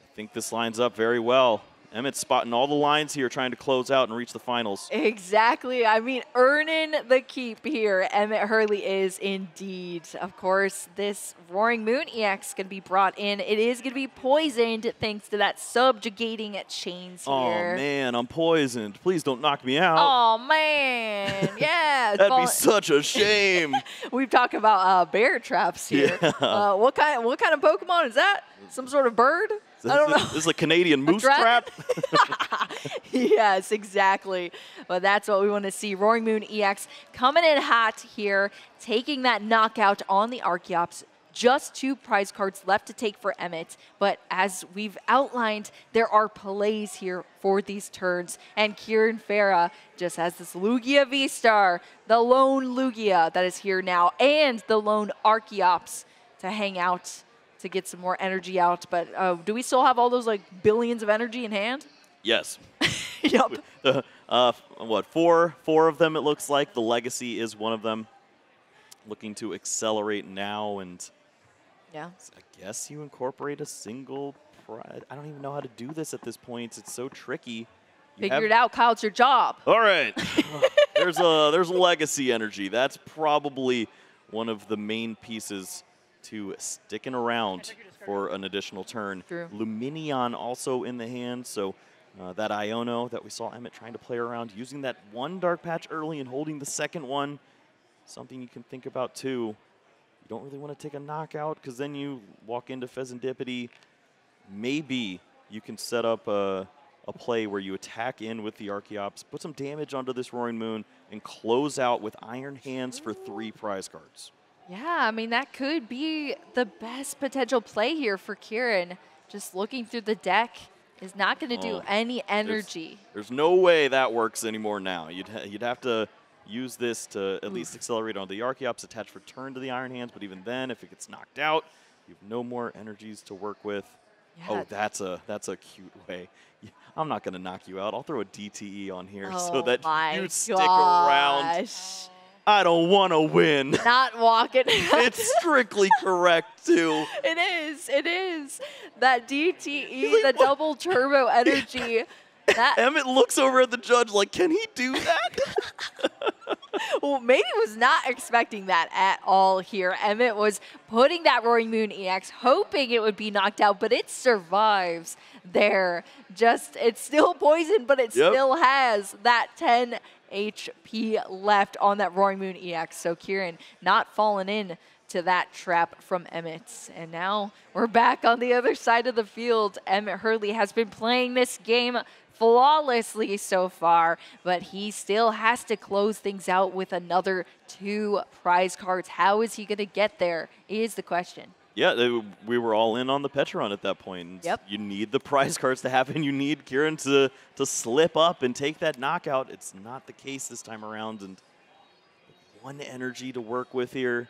I think this lines up very well. Emmet's spotting all the lines here, trying to close out and reach the finals. Exactly. I mean, earning the keep here, Emmet Hurley is indeed. Of course, this Roaring Moon EX going to be brought in. It is going to be poisoned thanks to that subjugating chains Oh here. man, I'm poisoned. Please don't knock me out. Oh man, yeah. That'd be such a shame. We've talked about uh, bear traps here. Yeah. Uh, what kind? What kind of Pokemon is that? Some sort of bird? I don't know. This is a Canadian moose trap. yes, exactly. But that's what we want to see. Roaring Moon EX coming in hot here, taking that knockout on the Archeops. Just two prize cards left to take for Emmet. But as we've outlined, there are plays here for these turns. And Ciaran Farah just has this Lugia V-Star, the lone Lugia that is here now, and the lone Archeops to hang out to get some more energy out. But uh, do we still have all those like billions of energy in hand? yes. yep. Uh, what four? Four of them. It looks like the legacy is one of them. Looking to accelerate now, and Yeah. I guess you incorporate a single. I don't even know how to do this at this point. It's so tricky. You Figure it out, Kyle. It's your job. All right. there's a there's legacy energy. That's probably one of the main pieces to sticking around for an additional turn. True. Lumineon also in the hand, so uh, that Iono that we saw Emmet trying to play around, using that one dark patch early and holding the second one, something you can think about too. You don't really want to take a knockout because then you walk into Fezandipiti. Maybe you can set up a, a play where you attack in with the Archeops, put some damage onto this Roaring Moon, and close out with Iron Hands for three prize cards. Yeah, I mean, that could be the best potential play here for Ciaran. Just looking through the deck is not going to do Oh, any energy. There's no way that works anymore now. You'd, ha- you'd have to use this to at least accelerate onto the Archeops, attach return to the Iron Hands, but even then, if it gets knocked out, you have no more energies to work with. Yeah. Oh, that's a that's a cute way. I'm not going to knock you out. I'll throw a DTE on here so Oh that my you stick around. I don't want to win. Not walking. it's strictly correct, too. It is. It is. That DTE, like, the "What?" double turbo energy. That Emmet looks over at the judge like, can he do that? well, maybe was not expecting that at all here. Emmet was putting that Roaring Moon EX, hoping it would be knocked out, but it survives there. Just, it's still poisoned, but it Yep. still has that 10 HP left on that Roaring Moon EX. So Ciaran not falling in to that trap from Emmet. And now we're back on the other side of the field. Emmet Hurley has been playing this game flawlessly so far, but he still has to close things out with another two prize cards. How is he going to get there is the question. Yeah, they, we were all in on the Pecharunt at that point. Yep. You need the prize cards to happen. You need Ciaran to, to slip up and take that knockout. It's not the case this time around. And one energy to work with here.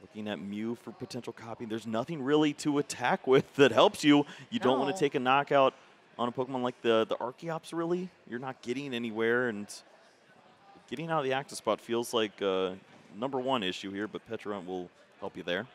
Looking at Mew for potential copy. There's nothing really to attack with that helps you. You don't want to take a knockout on a Pokemon like the, the Archeops, really. You're not getting anywhere. And getting out of the active spot feels like uh, number one issue here, but Pecharunt will help you there.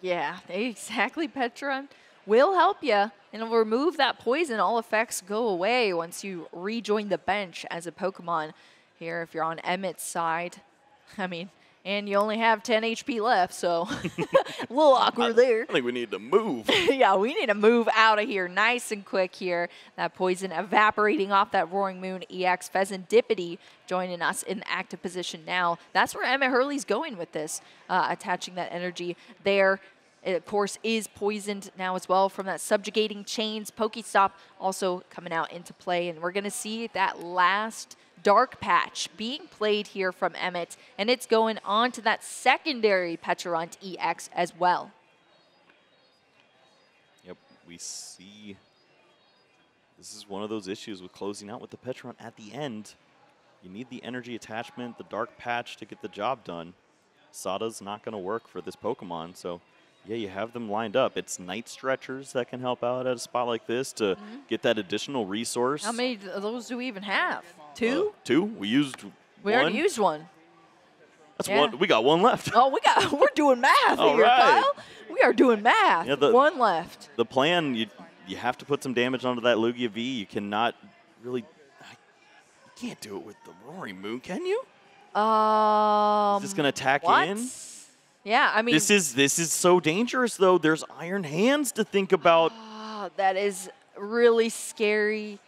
Yeah, exactly, Pecharunt. Will help you and it'll remove that poison. All effects go away once you rejoin the bench as a Pokemon here if you're on Emmet's side. I mean, and you only have 10 HP left, so a little awkward there. I think we need to move. yeah, we need to move out of here nice and quick here. That poison evaporating off that Roaring Moon EX Fezandipiti joining us in the active position now. That's where Emmet Hurley's going with this, uh, attaching that energy there. It, of course, is poisoned now as well from that subjugating chains. Pokestop also coming out into play, and we're going to see that last dark patch being played here from Emmet, and it's going on to that secondary Pecharunt EX as well. Yep, we see this is one of those issues with closing out with the Pecharunt at the end. You need the energy attachment, the dark patch to get the job done. Sada's not going to work for this Pokemon, so yeah, you have them lined up. It's Night Stretchers that can help out at a spot like this to mm-hmm. get that additional resource. How many of those do we even have? Uh, Two? two. We used we one. already used one. That's yeah. one. We got one left. Oh, we got. We're doing math All here, right. Kyle. We are doing math. Yeah, the- one left. the plan you you have to put some damage onto that Lugia V. You cannot really. You can't do it with the Roaring Moon, can you? Um. Is this gonna attack what? in? Yeah, I mean, This is this is so dangerous though. There's Iron Hands to think about. ah, that is really scary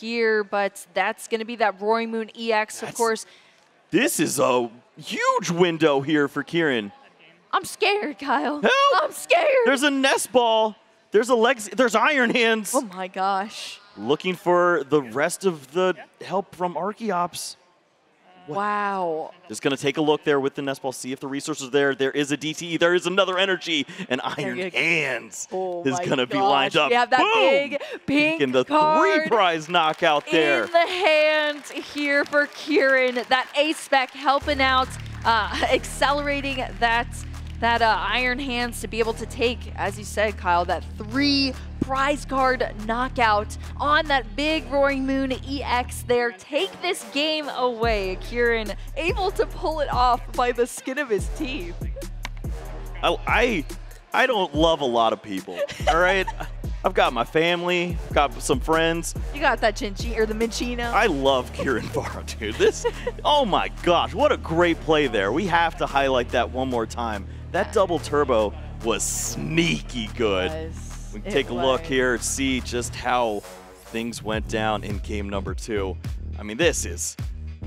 here, but that's going to be that Roaring Moon EX, of course. This is a huge window here for Ciaran. I'm scared, Kyle. Help! I'm scared. There's a nest ball. There's a legs. There's Iron Hands. oh my gosh. Looking for the rest of the help from Archeops. Wow. Just going to take a look there with the nest ball, see if the resources are there. There is a DTE. There is another energy. And Iron. Hands Oh is going to be lined up. We have that Boom! big pink the three prize knockout there. in the hand here for Ciaran. That ACE SPEC helping out, uh, accelerating that that uh, Iron Hands to be able to take, as you said, Kyle, that three prize card knockout on that big Roaring Moon EX there. Take this game away. Ciaran able to pull it off by the skin of his teeth. I, I, I don't love a lot of people. All right, I've got my family, got some friends. You got that Chinchi or the Minccino. I love Ciaran Barrow, dude. This, oh my gosh, what a great play there. We have to highlight that one more time. That double turbo was sneaky good. We can It take a look here and see just how things went down in game number two. I mean, this is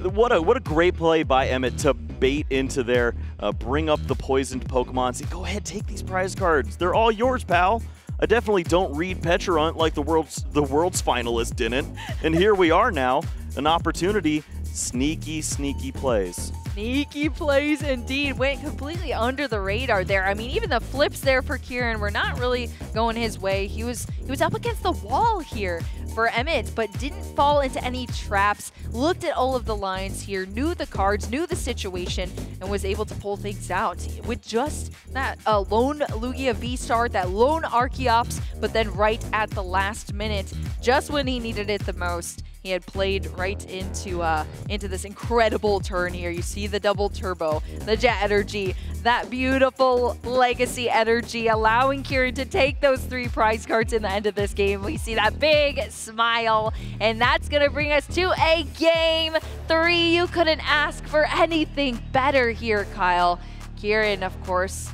what a what a great play by Emmet to bait into there, uh, bring up the poisoned Pokemon. Say, go ahead, take these prize cards. They're all yours, pal. I definitely don't read Pecharunt like the world's the world's finalist didn't. And here we are now, an opportunity. Sneaky, sneaky plays. Sneaky plays indeed. Went completely under the radar there. I mean, even the flips there for Ciaran were not really going his way. He was he was up against the wall here for Emmet, but didn't fall into any traps. Looked at all of the lines here, knew the cards, knew the situation, and was able to pull things out with just that uh, lone Lugia V-Star, that lone Archeops, but then right at the last minute, just when he needed it the most, he had played right into uh, into this incredible turn here. You see the double turbo, the jet energy, that beautiful legacy energy, allowing Ciaran to take those three prize cards in the end of this game. We see that big smile, and that's gonna bring us to a game three. You couldn't ask for anything better here, Kyle. Ciaran, of course,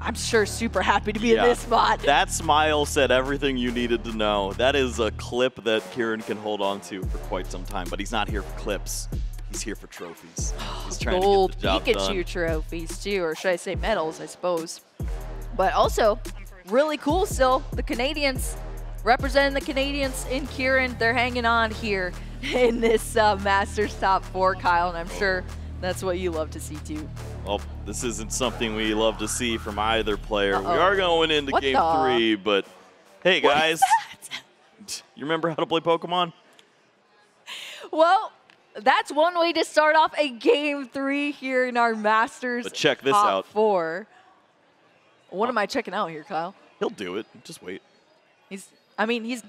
I'm sure super happy to be Yeah. in this spot. That smile said everything you needed to know. That is a clip that Ciaran can hold on to for quite some time, but he's not here for clips. he's here for trophies. He's Gold to get the job Pikachu done. trophies too, or should I say medals, I suppose. But also, really cool still, the Canadians representing the Canadians in Ciaran, they're hanging on here in this uh, Masters top four, Kyle, and I'm sure that's what you love to see too. Well, this isn't something we love to see from either player. We Uh-oh. are going into What game the- three, but hey, guys, you remember how to play Pokemon? Well, that's one way to start off a game three here in our Masters But check this top out. four. What am I checking out here, Kyle? He'll do it. Just wait. He's, I mean, he's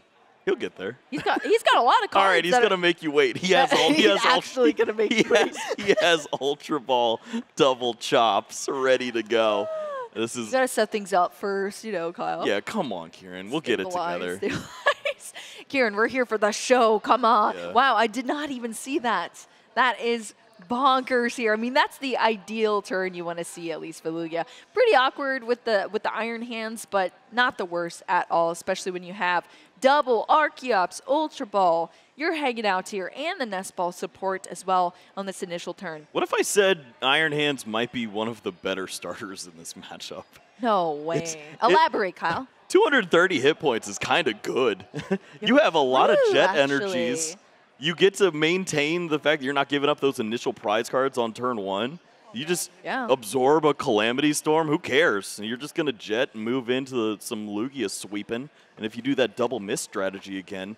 He'll get there. he's got he's got a lot of cards. All right, he's gonna make you wait. He has all. He has actually gonna make he you wait. has, he has Ultra Ball double chops ready to go. This is You gotta set things up first, you know, Kyle. yeah. Come on, Ciaran. We'll get it together. stabilize. Ciaran, we're here for the show. Come on. Yeah. Wow, I did not even see that. That is bonkers here. I mean, that's the ideal turn you want to see at least for Lugia. Pretty awkward with the with the iron hands, but not the worst at all, especially when you have double Archeops, Ultra Ball. You're hanging out here and the Nest Ball support as well on this initial turn. What if I said Iron Hands might be one of the better starters in this matchup? No way. It's- it- Elaborate, Kyle. 230 hit points is kind of good. you have a lot of jet actually. energies. You get to maintain the fact that you're not giving up those initial prize cards on turn one. You just Yeah. absorb a calamity storm. Who cares? You're just gonna jet and move into the, some Lugia sweeping. And if you do that double mist strategy again,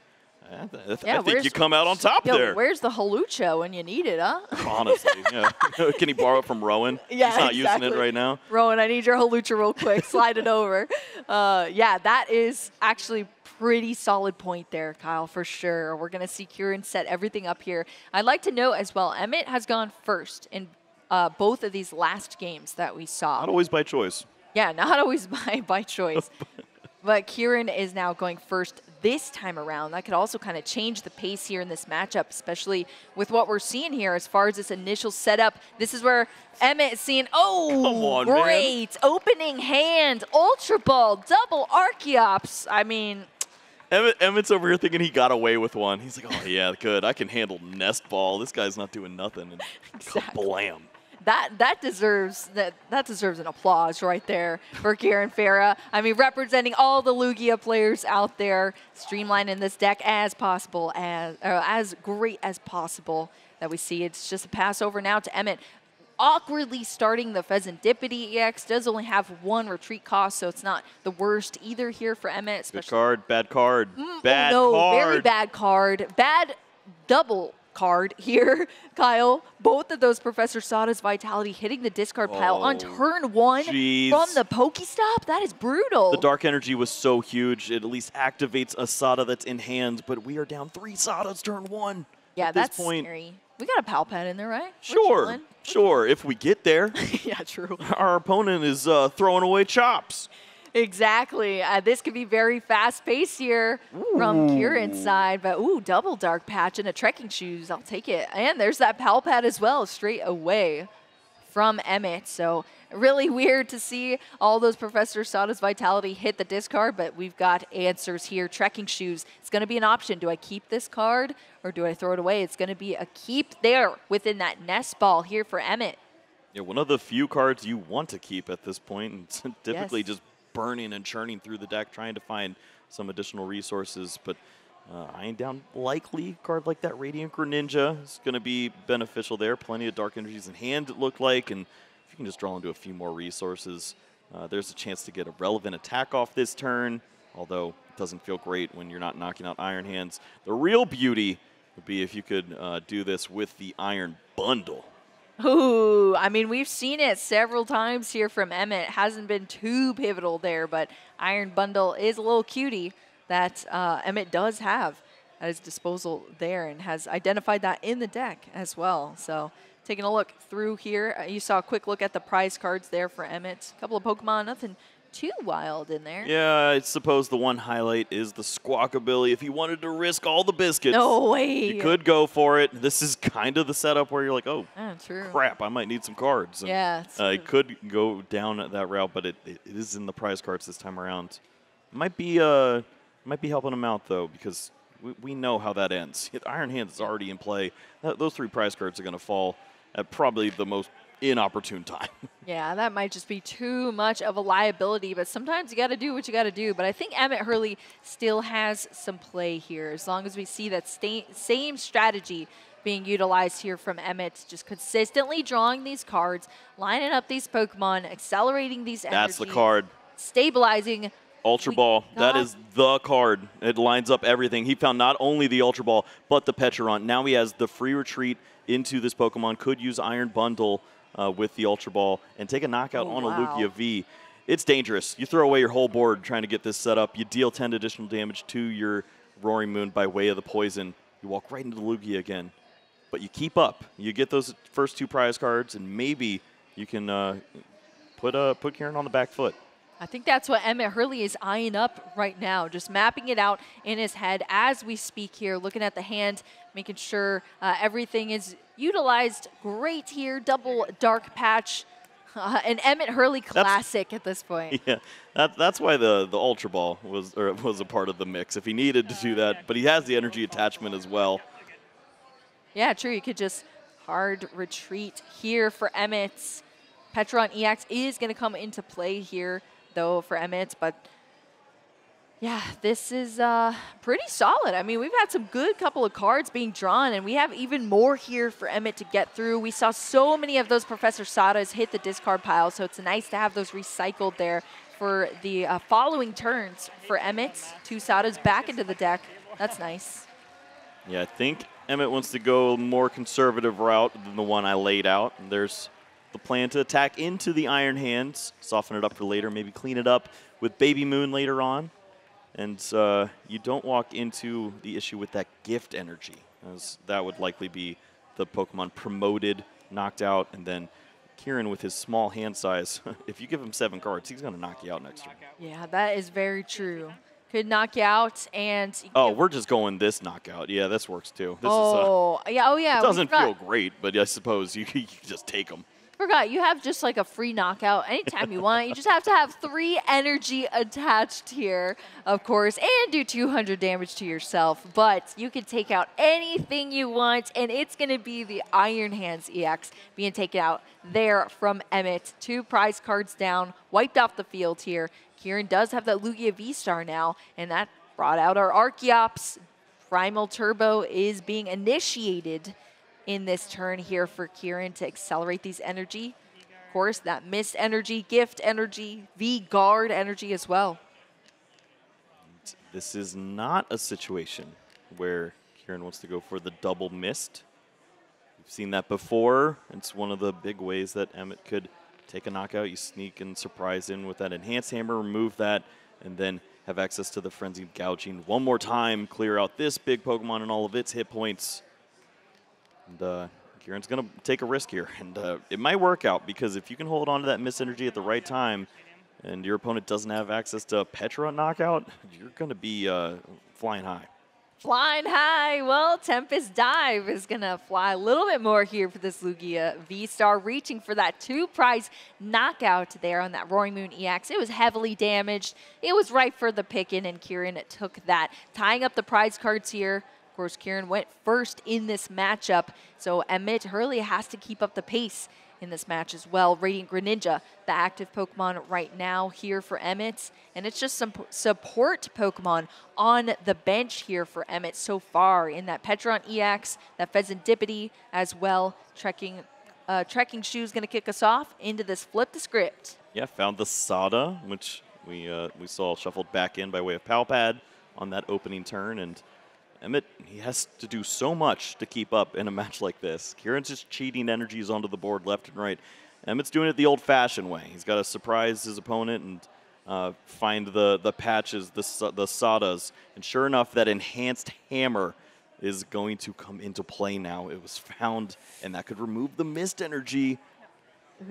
I, th- I think you come out on top Yo, there. where's the Hawlucha when you need it, huh? Honestly, yeah. Can he borrow it from Rowan? Yeah, He's not using it right now. Rowan, I need your Hawlucha real quick. Slide it over. Uh, yeah, that is actually pretty solid point there, Kyle, for sure. We're going to see Ciaran set everything up here. I'd like to note as well, Emmet has gone first in uh, both of these last games that we saw. Not always by choice. Yeah, not always by, by choice. but Kieran is now going first this time around. That could also kind of change the pace here in this matchup, especially with what we're seeing here as far as this initial setup. This is where Emmet is seeing, oh, on, man. great. Opening hand, Ultra Ball, double Archeops. I mean, Emmet, Emmet's over here thinking he got away with one. He's like, oh, yeah, good. I can handle nest ball. This guy's not doing nothing. And Exactly. blam. that that deserves that that deserves an applause right there for Ciaran Farah. I mean, representing all the Lugia players out there, streamlining this deck as possible as or as great as possible that we see. It's just a pass over now to Emmet. Awkwardly starting the Fezandipiti EX does only have one retreat cost, so it's not the worst either here for Emmet. Good card, bad card, Mm, bad oh no, card. very bad card. Bad double card here, Kyle. Both of those Professor Sada's Vitality hitting the discard pile on Oh, turn one jeez. from the Pokestop. That is brutal. The dark energy was so huge, it at least activates a Sada that's in hand, but we are down three Sadas turn one. yeah, At this that's point, scary. We got a pal pad in there, right? Sure, sure. If we get there, yeah, true. our opponent is uh, throwing away chops. Exactly. Uh, this could be very fast paced here from Ciaran's side, but ooh, double dark patch and a trekking shoes. I'll take it. And there's that pal pad as well, straight away from Emmet. So really weird to see all those Professor Sada's Vitality hit the discard, but we've got answers here. Trekking shoes. It's going to be an option. Do I keep this card or do I throw it away? It's going to be a keep there within that nest ball here for Emmet. Yeah, one of the few cards you want to keep at this point, and typically Yes. just burning and churning through the deck, trying to find some additional resources. But uh, eyeing down likely card like that Radiant Greninja is going to be beneficial there. Plenty of dark energies in hand, it looked like, and if you can just draw into a few more resources, uh, there's a chance to get a relevant attack off this turn. Although it doesn't feel great when you're not knocking out Iron Hands. The real beauty would be if you could uh, do this with the Iron Bundle. Ooh, I mean, we've seen it several times here from Emmet. Hasn't been too pivotal there, but Iron Bundle is a little cutie that uh, Emmet does have at his disposal there and has identified that in the deck as well. So, taking a look through here, uh, you saw a quick look at the prize cards there for Emmet. A couple of Pokemon, nothing too wild in there. Yeah, I suppose the one highlight is the Squawkabilly. If you wanted to risk all the biscuits, No way. you could go for it. This is kind of the setup where you're like, oh, Oh, true. crap, I might need some cards. And, Yeah, Uh, it could go down that route, but it, it, it is in the prize cards this time around. Might be uh, might be helping him out though because we, we know how that ends. Iron Hands is already in play. Those three prize cards are going to fall at probably the most inopportune time. Yeah, that might just be too much of a liability, but sometimes you got to do what you got to do. But I think Emmet Hurley still has some play here as long as we see that sta- same strategy being utilized here from Emmet, just consistently drawing these cards, lining up these Pokemon, accelerating these That's the card. stabilizing. Ultra Ball. That is the card. It lines up everything. He found not only the Ultra Ball, but the Pecharunt. Now he has the free retreat into this Pokemon. Could use Iron Bundle uh, with the Ultra Ball and take a knockout Oh, on wow. a Lugia V. It's dangerous. You throw away your whole board trying to get this set up. You deal 10 additional damage to your Roaring Moon by way of the poison. You walk right into the Lugia again. But you keep up. You get those first two prize cards, and maybe you can uh, put uh, put Ciaran on the back foot. I think that's what Emmet Hurley is eyeing up right now, just mapping it out in his head as we speak here, looking at the hand, making sure uh, everything is utilized great here. Double dark patch, uh, an Emmet Hurley classic at this point. Yeah, that, that's why the, the Ultra Ball was or was a part of the mix. If he needed to do that, but he has the energy attachment as well. Yeah, true. You could just hard retreat here for Emmet. Pecharunt EX is going to come into play here, though, for Emmet, but yeah, this is uh, pretty solid. I mean, we've had some good couple of cards being drawn, and we have even more here for Emmet to get through. We saw so many of those Professor Sadas hit the discard pile, so it's nice to have those recycled there for the uh, following turns for Emmet. Two Sadas back into the deck. That's nice. Yeah, I think Emmet wants to go a more conservative route than the one I laid out. There's the plan to attack into the Iron Hands, soften it up for later, maybe clean it up with Baby Moon later on. And uh, you don't walk into the issue with that gift energy, as that would likely be the Pokemon promoted, knocked out, and then Ciaran with his small hand size. if you give him seven cards, he's going to knock you out next turn. Yeah, that is very true. Could knock you out and. Oh, we're just going this knockout. Yeah, this works too. This is. Uh, oh, yeah. Oh, yeah. it doesn't feel great, but I suppose you, you just take them. Forgot you have just like a free knockout anytime you want. You just have to have three energy attached here, of course, and do 200 damage to yourself. But you can take out anything you want, and it's going to be the Iron Hands EX being taken out there from Emmet. Two prize cards down, wiped off the field here. Ciaran does have that Lugia V Star now, and that brought out our Archeops. Primal Turbo is being initiated in this turn here for Ciaran to accelerate these energy. Of course, that mist energy, gift energy, V guard energy as well. This is not a situation where Ciaran wants to go for the double mist. We've seen that before. It's one of the big ways that Emmet could take a knockout. You sneak and surprise in with that enhanced hammer, remove that, and then have access to the frenzied gouging one more time, clear out this big Pokemon and all of its hit points. And uh, Ciaran's going to take a risk here. And uh, it might work out because if you can hold on to that mist energy at the right time and your opponent doesn't have access to a Petra knockout, you're going to be uh, flying high. Flying high. Well, Tempest Dive is going to fly a little bit more here for this Lugia V-Star, reaching for that two-prize knockout there on that Roaring Moon EX. It was heavily damaged. It was right for the picking, and Ciaran took that. Tying up the prize cards here. Of course, Ciaran went first in this matchup, so Emmet Hurley has to keep up the pace in this match as well. Radiant Greninja, the active Pokemon right now here for Emmet. And it's just some support Pokemon on the bench here for Emmet so far in that Pecharunt EX, that Fezandipiti as well. Trekking, uh, trekking Shoes going to kick us off into this flip the script. Yeah, found the Sada, which we uh, we saw shuffled back in by way of Pal Pad on that opening turn, and Emmet he has to do so much to keep up in a match like this. Ciaran's just cheating energies onto the board left and right. Emmet's doing it the old-fashioned way. He's got to surprise his opponent and uh, find the the patches, the the Sadas, and sure enough, that enhanced hammer is going to come into play now. It was found, and that could remove the mist energy.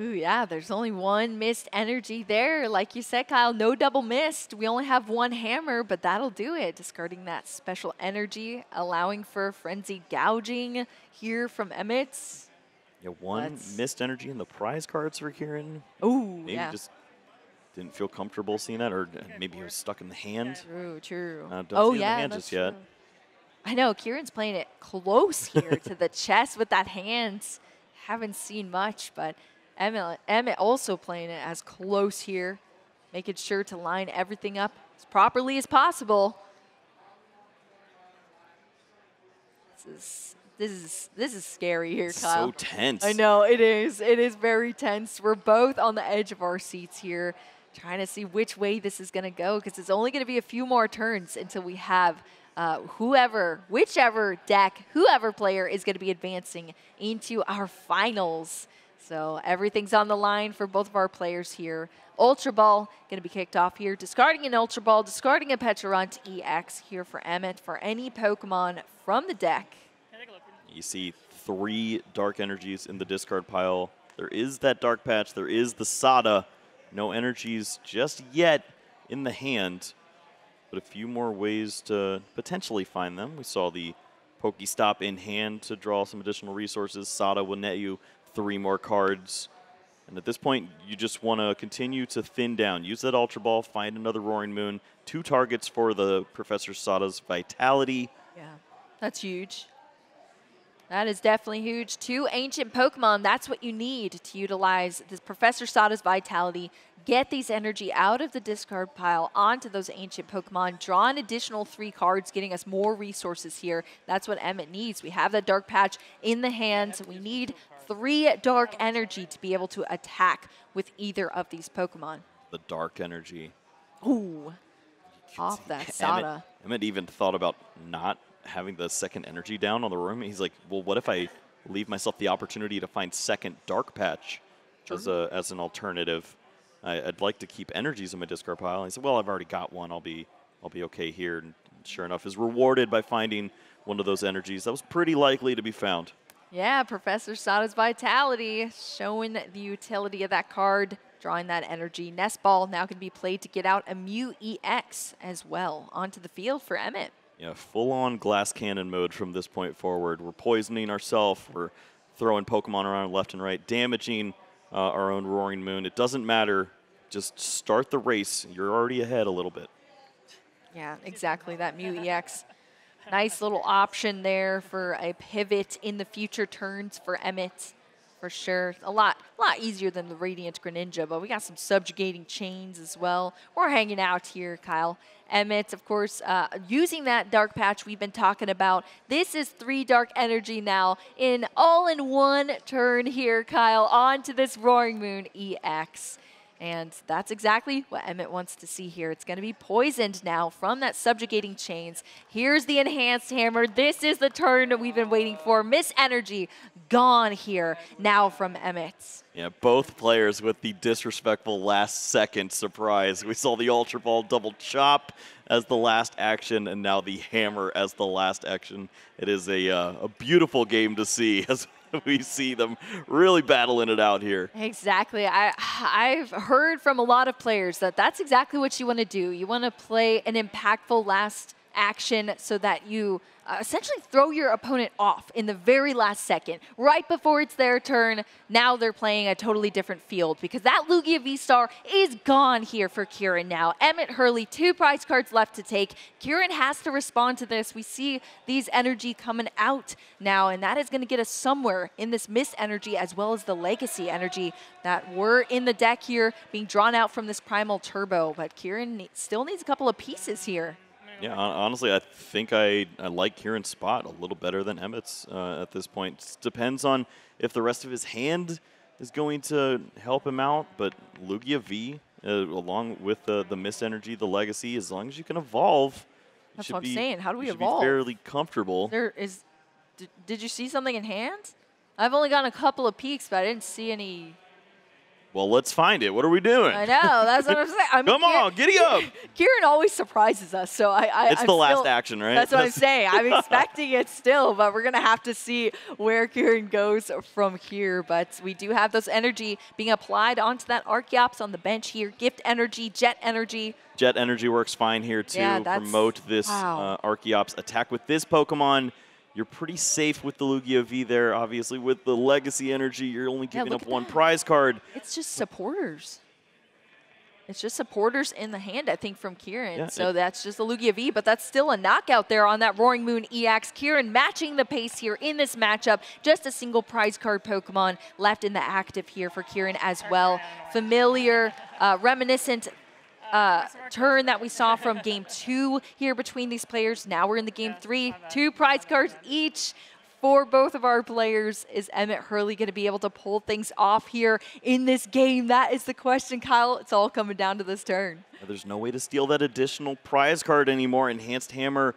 Ooh, yeah, there's only one mist energy there. Like you said, Kyle, no double mist. We only have one hammer, but that'll do it. Discarding that special energy, allowing for frenzied gouging here from Emmet. Yeah, one Let's- mist energy in the prize cards for Ciaran. Ooh, Maybe yeah. just didn't feel comfortable seeing that, or maybe he was stuck in the hand. True, true. Uh, don't oh, see it in the yeah. hand that's just yet. I know Ciaran's playing it close here to the chest with that hand. Haven't seen much, but Emmet, Emmet also playing it as close here, making sure to line everything up as properly as possible. This is this is this is scary here, Kyle. So tense. I know it is. It is very tense. We're both on the edge of our seats here, trying to see which way this is going to go because it's only going to be a few more turns until we have uh, whoever, whichever deck, whoever player is going to be advancing into our finals. So everything's on the line for both of our players here. Ultra Ball going to be kicked off here. Discarding an Ultra Ball, discarding a Pecharunt EX here for Emmet for any Pokemon from the deck. You see three dark energies in the discard pile. There is that dark patch. There is the Sada. No energies just yet in the hand, but a few more ways to potentially find them. We saw the Pokestop in hand to draw some additional resources. Sada will net you three more cards. And at this point, you just want to continue to thin down. Use that Ultra Ball, find another Roaring Moon. Two targets for the Professor Sada's Vitality. Yeah, that's huge. That is definitely huge. Two ancient Pokemon, that's what you need to utilize this Professor Sada's Vitality. Get these energy out of the discard pile onto those ancient Pokemon. Draw an additional three cards, getting us more resources here. That's what Emmet needs. We have that Dark Patch in the hand. We need three Dark Energy to be able to attack with either of these Pokemon. The Dark Energy. Ooh, off that Sada. Emmet, Emmet even thought about not having the second energy down on the room. He's like, well, what if I leave myself the opportunity to find second dark patch as a as an alternative? I, would like to keep energies in my discard pile. And he said, well, I've already got one. I'll be I'll be okay here. And sure enough, is rewarded by finding one of those energies that was pretty likely to be found. Yeah, Professor Sada's Vitality showing the utility of that card, drawing that energy. Nest Ball now can be played to get out a Mew EX as well onto the field for Emmet yeah, full-on glass cannon mode from this point forward. We're poisoning ourselves. We're throwing Pokemon around left and right, damaging uh, our own Roaring Moon. It doesn't matter. Just start the race. You're already ahead a little bit. Yeah, exactly. That Mew EX. Nice little option there for a pivot in the future turns for Emmet for sure. A lot, a lot easier than the Radiant Greninja, but we got some subjugating chains as well. We're hanging out here, Kyle. Emmet, of course, uh, using that dark patch we've been talking about. This is three dark energy now in all in one turn here, Kyle, onto this Roaring Moon EX. And that's exactly what Emmet wants to see here. It's going to be poisoned now from that subjugating chains. Here's the enhanced hammer. This is the turn that we've been waiting for. Mist Energy gone here now from Emmet. Yeah, both players with the disrespectful last second surprise. We saw the Ultra Ball double chop as the last action and now the hammer as the last action. It is a, uh, a beautiful game to see as we see them really battling it out here. Exactly. I, I've heard from a lot of players that that's exactly what you want to do. You want to play an impactful last action so that you uh, essentially throw your opponent off in the very last second, right before it's their turn. Now they're playing a totally different field because that Lugia V-Star is gone here for Ciaran now. Emmet Hurley, two prize cards left to take. Ciaran has to respond to this. We see these energy coming out now, and that is going to get us somewhere in this Mist energy as well as the Legacy energy that were in the deck here being drawn out from this Primal Turbo. But Ciaran still needs a couple of pieces here. Yeah, honestly, I think I, I like Ciaran's spot a little better than Emmet's uh, at this point. It depends on if the rest of his hand is going to help him out, but Lugia V, uh, along with the, the Mist Energy, the Legacy, as long as you can evolve, That's what I'm be, saying. How do we evolve? Be fairly comfortable. There is. Did, did you see something in hand? I've only gotten a couple of peeks, but I didn't see any well, let's find it. What are we doing? I know. That's what I'm saying. I mean, Come on, giddy up. Ciaran always surprises us, so I. I it's I'm the last still, action, right? That's what I'm saying. I'm expecting it still, but we're gonna have to see where Ciaran goes from here. But we do have those energy being applied onto that Archeops on the bench here. Gift energy, Jet energy. Jet energy works fine here too. Yeah, Promote this wow. uh, Archeops attack with this Pokemon. You're pretty safe with the Lugia V there, obviously. With the Legacy Energy, you're only giving yeah, up one that. prize card. It's just supporters. It's just supporters in the hand, I think, from Ciaran. Yeah, so that's just a Lugia V, but that's still a knockout there on that Roaring Moon EX. Ciaran matching the pace here in this matchup. Just a single prize card Pokemon left in the active here for Ciaran as well. Familiar, uh, reminiscent uh, turn that we saw from game two here between these players. Now we're in the game three, two prize cards each for both of our players. Is Emmet Hurley going to be able to pull things off here in this game? That is the question, Kyle. It's all coming down to this turn. There's no way to steal that additional prize card anymore. Enhanced Hammer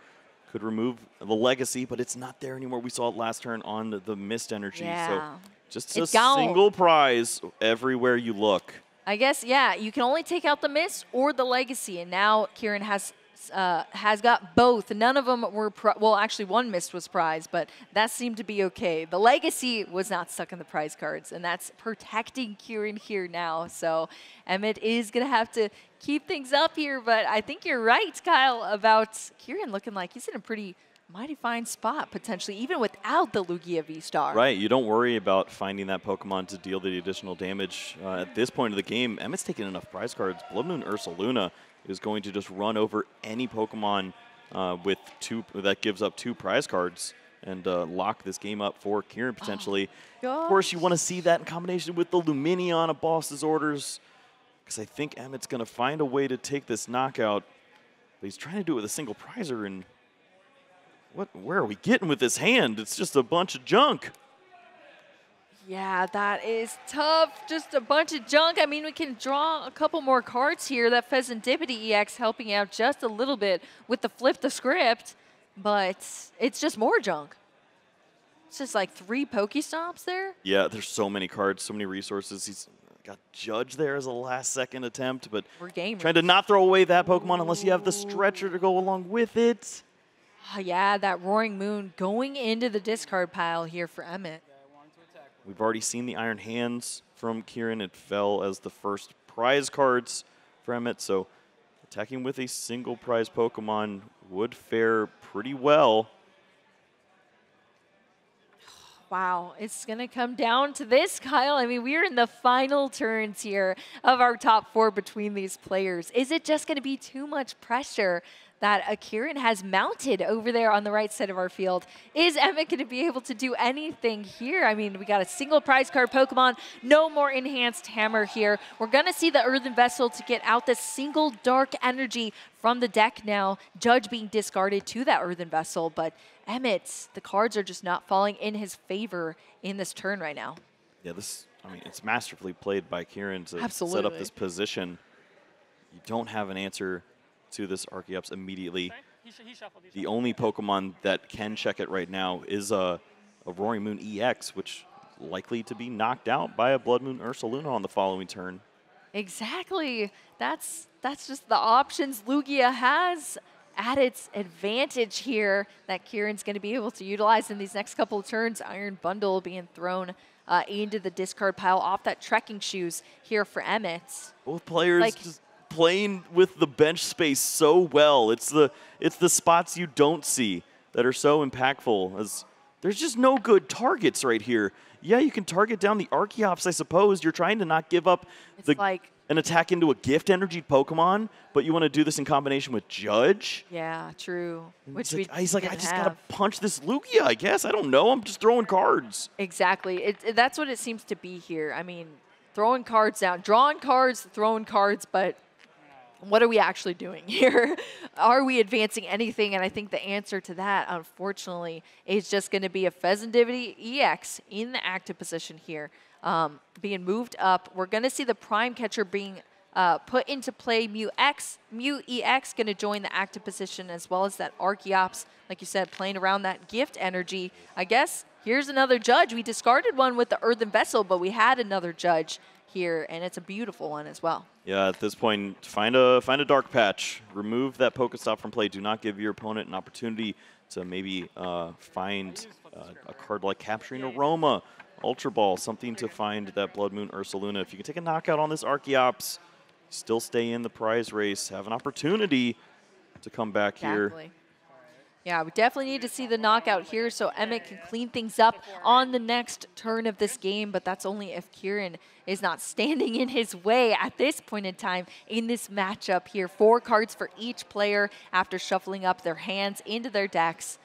could remove the legacy, but it's not there anymore. We saw it last turn on the, the Mist Energy. Yeah. So just It's a gone. single prize everywhere you look. I guess, yeah, you can only take out the mist or the legacy, and now Ciaran has uh, has got both. None of them were well, actually, one mist was prize, but that seemed to be okay. The legacy was not stuck in the prize cards, and that's protecting Ciaran here now. So Emmet is gonna have to keep things up here, but I think you're right, Kyle, about Ciaran looking like he's in a pretty mighty fine spot potentially, even without the Lugia V star. Right, you don't worry about finding that Pokemon to deal the additional damage. Uh, at this point of the game, Emmet's taking enough prize cards. Blood Moon Ursaluna is going to just run over any Pokemon uh, with two that gives up two prize cards and uh, lock this game up for Ciaran potentially. of course, you want to see that in combination with the Lumineon of Boss's orders, because I think Emmet's going to find a way to take this knockout. But he's trying to do it with a single prizer, and what? Where are we getting with this hand? It's just a bunch of junk. Yeah, that is tough. Just a bunch of junk. I mean, we can draw a couple more cards here. That Fezandipiti EX helping out just a little bit with the flip the script, but it's just more junk. It's just like three Pokestops there. Yeah, there's so many cards, so many resources. He's got Judge there as a last second attempt, but We're gamers. trying to not throw away that Pokemon unless you have the stretcher to go along with it. Oh, yeah, that Roaring Moon going into the discard pile here for Emmet. We've already seen the Iron Hands from Ciaran. It fell as the first prize cards for Emmet, so attacking with a single prize Pokemon would fare pretty well. Wow, it's going to come down to this, Kyle. I mean, we're in the final turns here of our top four between these players. Is it just going to be too much pressure that Akiran has mounted over there on the right side of our field? Is Emmet going to be able to do anything here? I mean, we got a single prize card Pokemon, no more enhanced hammer here. We're going to see the Earthen Vessel to get out the single dark energy from the deck now. Judge being discarded to that Earthen Vessel, but Emmet, the cards are just not falling in his favor in this turn right now. Yeah, this, I mean, it's masterfully played by Ciaran to set up this position. You don't have an answer to this Archeops immediately. He, sh- he The only Pokemon that can check it right now is a, a Roaring Moon EX, which likely to be knocked out by a Blood Moon Ursaluna on the following turn. Exactly. That's that's just the options Lugia has at its advantage here that Ciaran's going to be able to utilize in these next couple of turns. Iron Bundle being thrown uh, into the discard pile off that trekking shoes here for Emmet. Both players Like- just playing with the bench space so well. It's the it's the spots you don't see that are so impactful. As there's just no good targets right here. Yeah, you can target down the Archeops, I suppose. You're trying to not give up the, like- an attack into a gift energy Pokemon, but you want to do this in combination with Judge. Yeah, true. Which we like, he's like, I just have. gotta punch this Lugia. I guess I don't know. I'm just throwing cards. Exactly. It, it- that's what it seems to be here. I mean, throwing cards down, drawing cards, throwing cards, but what are we actually doing here? are we advancing anything? And I think the answer to that, unfortunately, is just going to be a Fezandipiti EX in the active position here, um, being moved up. We're going to see the Prime Catcher being uh, put into play. Mew EX, Mew EX going to join the active position as well as that Archeops, like you said, playing around that gift energy. I guess here's another judge. We discarded one with the Earthen Vessel, but we had another judge here, and it's a beautiful one as well. Yeah, at this point, find a find a dark patch. Remove that Pokestop from play. Do not give your opponent an opportunity to maybe uh, find uh, a card like Capturing Aroma, Ultra Ball, something to find that Blood Moon Ursaluna. If you can take a knockout on this Archeops, still stay in the prize race, have an opportunity to come back here. Yeah, we definitely need to see the knockout here so Emmet can clean things up on the next turn of this game, but that's only if Ciaran is not standing in his way at this point in time in this matchup here. Four cards for each player after shuffling up their hands into their decks.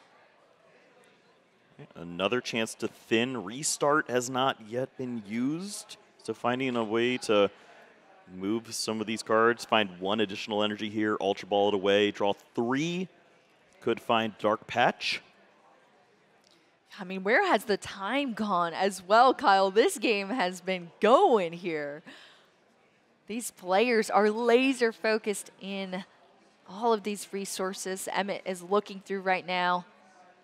Another chance to thin restart has not yet been used. So finding a way to move some of these cards, find one additional energy here, Ultra Ball it away, draw three could find Dark Patch. I mean, where has the time gone as well, Kyle? This game has been going here. These players are laser focused in all of these resources Emmet is looking through right now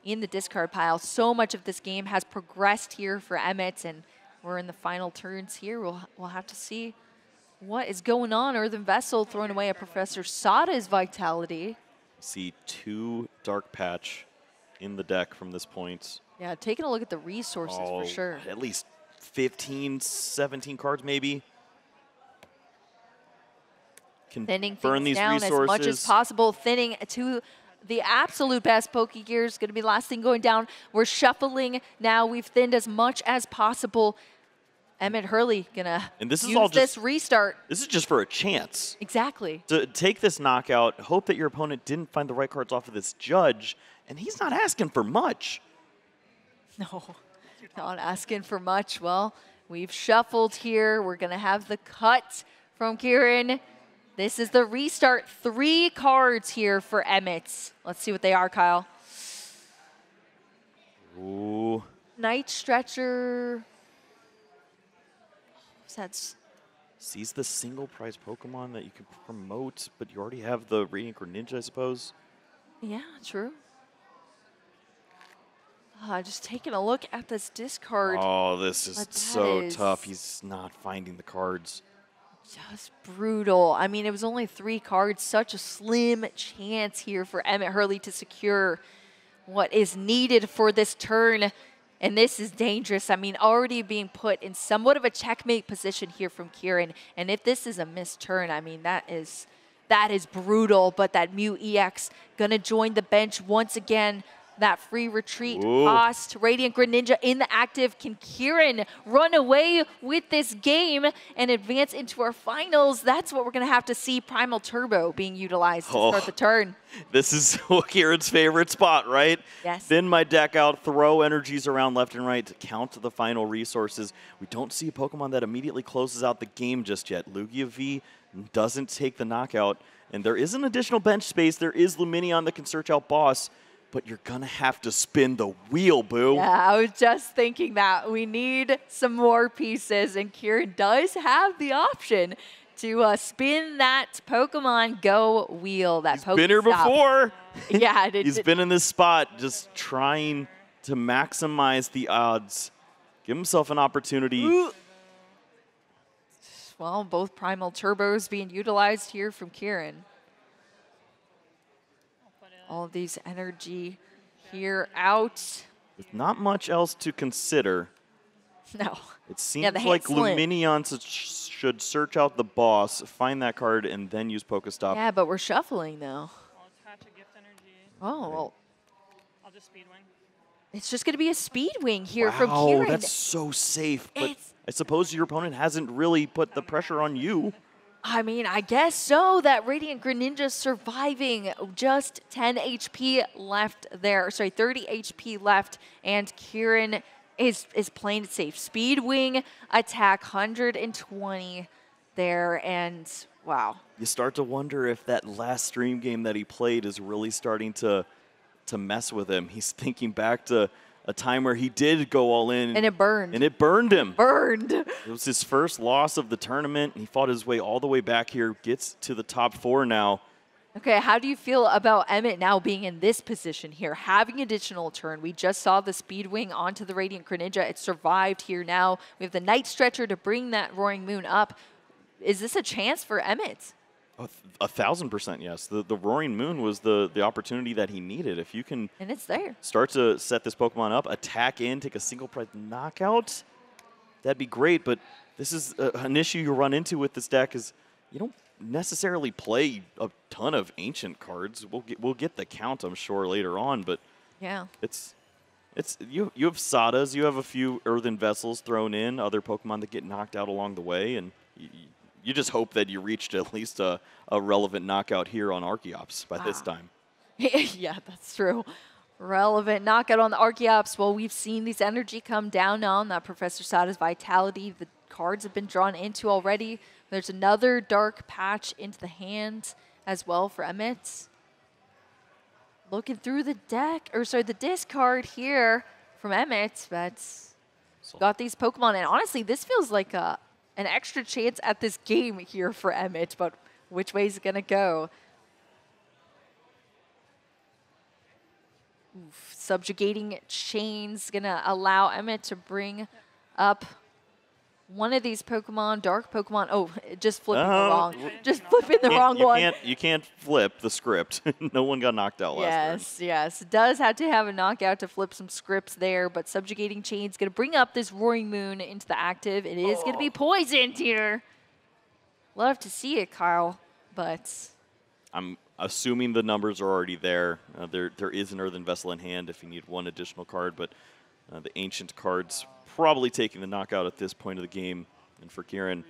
in the discard pile. So much of this game has progressed here for Emmet, and we're in the final turns here. We'll, we'll have to see what is going on. Earthen Vessel throwing away a Professor Sada's Vitality see two Dark Patch in the deck from this point. Yeah, taking a look at the resources oh, for sure. At least 15, 17 cards maybe. Can thinning burn these down resources. as much as possible, thinning to the absolute best. Pokegear is going to be the last thing going down. We're shuffling now. We've thinned as much as possible. Emmet Hurley gonna and this is all just, this restart. This is just for a chance. Exactly. To take this knockout, hope that your opponent didn't find the right cards off of this judge, and he's not asking for much. No, not asking for much. Well, we've shuffled here. We're gonna have the cut from Ciaran. This is the restart. Three cards here for Emmet. Let's see what they are, Kyle. Ooh. Night Stretcher, that's Sees the single prize Pokemon that you can promote, but you already have the Radiant Greninja, I suppose. Yeah, true. Uh, just taking a look at this discard. Oh, this is so is tough. He's not finding the cards. Just brutal. I mean, it was only three cards. Such a slim chance here for Emmet Hurley to secure what is needed for this turn. And this is dangerous. I mean, already being put in somewhat of a checkmate position here from Ciaran. And if this is a missed turn, I mean, that is that is brutal. But that Mew EX gonna join the bench once again that free retreat Ooh. cost. Radiant Greninja in the active. Can Ciaran run away with this game and advance into our finals? That's what we're going to have to see Primal Turbo being utilized to oh, start the turn. This is Ciaran's favorite spot, right? Yes. Thin my deck out, throw energies around left and right to count the final resources. We don't see a Pokemon that immediately closes out the game just yet. Lugia V doesn't take the knockout. And there is an additional bench space. There is Lumineon that can search out Boss but you're going to have to spin the wheel, boo. Yeah, I was just thinking that. We need some more pieces, and Ciaran does have the option to uh, spin that Pokemon Go wheel. That He's been here before. yeah, he's been in this spot just trying to maximize the odds. Give himself an opportunity. Ooh. Well, both Primal Turbos being utilized here from Ciaran all of these energy here out. With not much else to consider. No. It seems yeah, like Lumineon should search out the boss, find that card, and then use Pokestop. Yeah, but we're shuffling though. Oh, I'll attach a gift energy. Oh, well. I'll just speed wing. It's just going to be a speed wing here wow, from Ciaran. that's so safe. But it's I suppose your opponent hasn't really put the pressure on you. I mean, I guess so. That Radiant Greninja surviving. Just 10 HP left there. Sorry, 30 HP left. And Ciaran is, is playing it safe. Speed Wing attack, 120 there. And wow. You start to wonder if that last stream game that he played is really starting to, to mess with him. He's thinking back to a time where he did go all in. And it burned. And it burned him. Burned. It was his first loss of the tournament. He fought his way all the way back here, gets to the top four now. Okay, how do you feel about Emmet now being in this position here, having additional turn? We just saw the speed wing onto the Radiant Greninja. It survived here now. We have the Night Stretcher to bring that Roaring Moon up. Is this a chance for Emmet? A, a, thousand percent yes. The the Roaring Moon was the the opportunity that he needed. If you can and it's there. Start to set this Pokemon up, attack in, take a single prize knockout. That'd be great. But this is a, an issue you run into with this deck is you don't necessarily play a ton of ancient cards. We'll get we'll get the count, I'm sure, later on, but Yeah. it's it's you you have Sadas, you have a few earthen vessels thrown in, other Pokemon that get knocked out along the way, and you, you just hope that you reached at least a, a relevant knockout here on Archeops by this ah. time. yeah, that's true. Relevant knockout on the Archeops. Well, we've seen these energy come down on that Professor Sada's vitality. The cards have been drawn into already. There's another dark patch into the hand as well for Emmet. Looking through the deck, or sorry, the discard here from Emmet, but got these Pokemon. And honestly, this feels like a, an extra chance at this game here for Emmet, but which way is it going to go? Oof, subjugating chains gonna allow Emmet to bring up one of these Pokemon, dark Pokemon. Oh, just flipping the Oh. wrong, just flipping the wrong you one. Can't, you can't flip the script. no one got knocked out last turn. Yes, yes. Does have to have a knockout to flip some scripts there, but subjugating chains gonna bring up this roaring moon into the active. It is gonna be poisoned here. Love to see it, Kyle, but I'm assuming the numbers are already there. Uh, there, there is an earthen vessel in hand if you need one additional card, but uh, the ancient cards probably taking the knockout at this point of the game. And for Ciaran,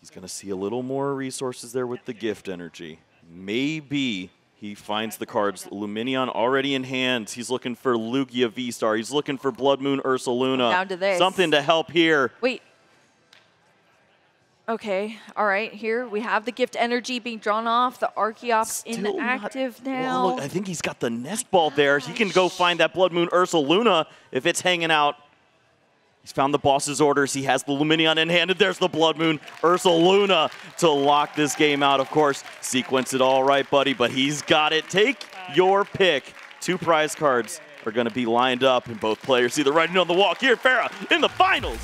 he's going to see a little more resources there with the gift energy. Maybe he finds the cards. Lumineon already in hand. He's looking for Lugia V-Star. He's looking for Blood Moon Ursaluna. Down to this. Something to help here. Wait. Okay, all right. Here we have the gift energy being drawn off. The Archeops in Still the not- active Well, now. look, I think he's got the nest ball there. He can go find that Blood Moon Ursaluna if it's hanging out. He's found the boss's orders. He has the Lumineon in hand, and there's the Blood Moon Ursaluna to lock this game out. Of course, sequence it all right, buddy, but he's got it. Take your pick. Two prize cards are going to be lined up, and both players see the writing on the wall. Here, Farah in the finals.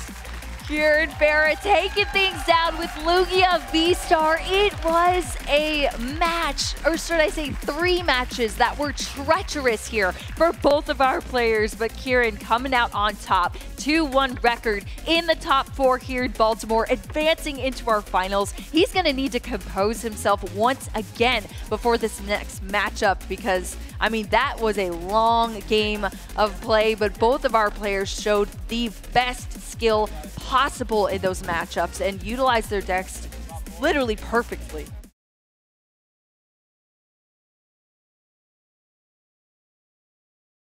Ciaran Farah taking things down with Lugia V-Star. It was a match, or should I say three matches that were treacherous here for both of our players, but Ciaran coming out on top. 2-1 record in the top four here in Baltimore, advancing into our finals. He's going to need to compose himself once again before this next matchup because, I mean, that was a long game of play, but both of our players showed the best skill possible in those matchups and utilized their decks literally perfectly.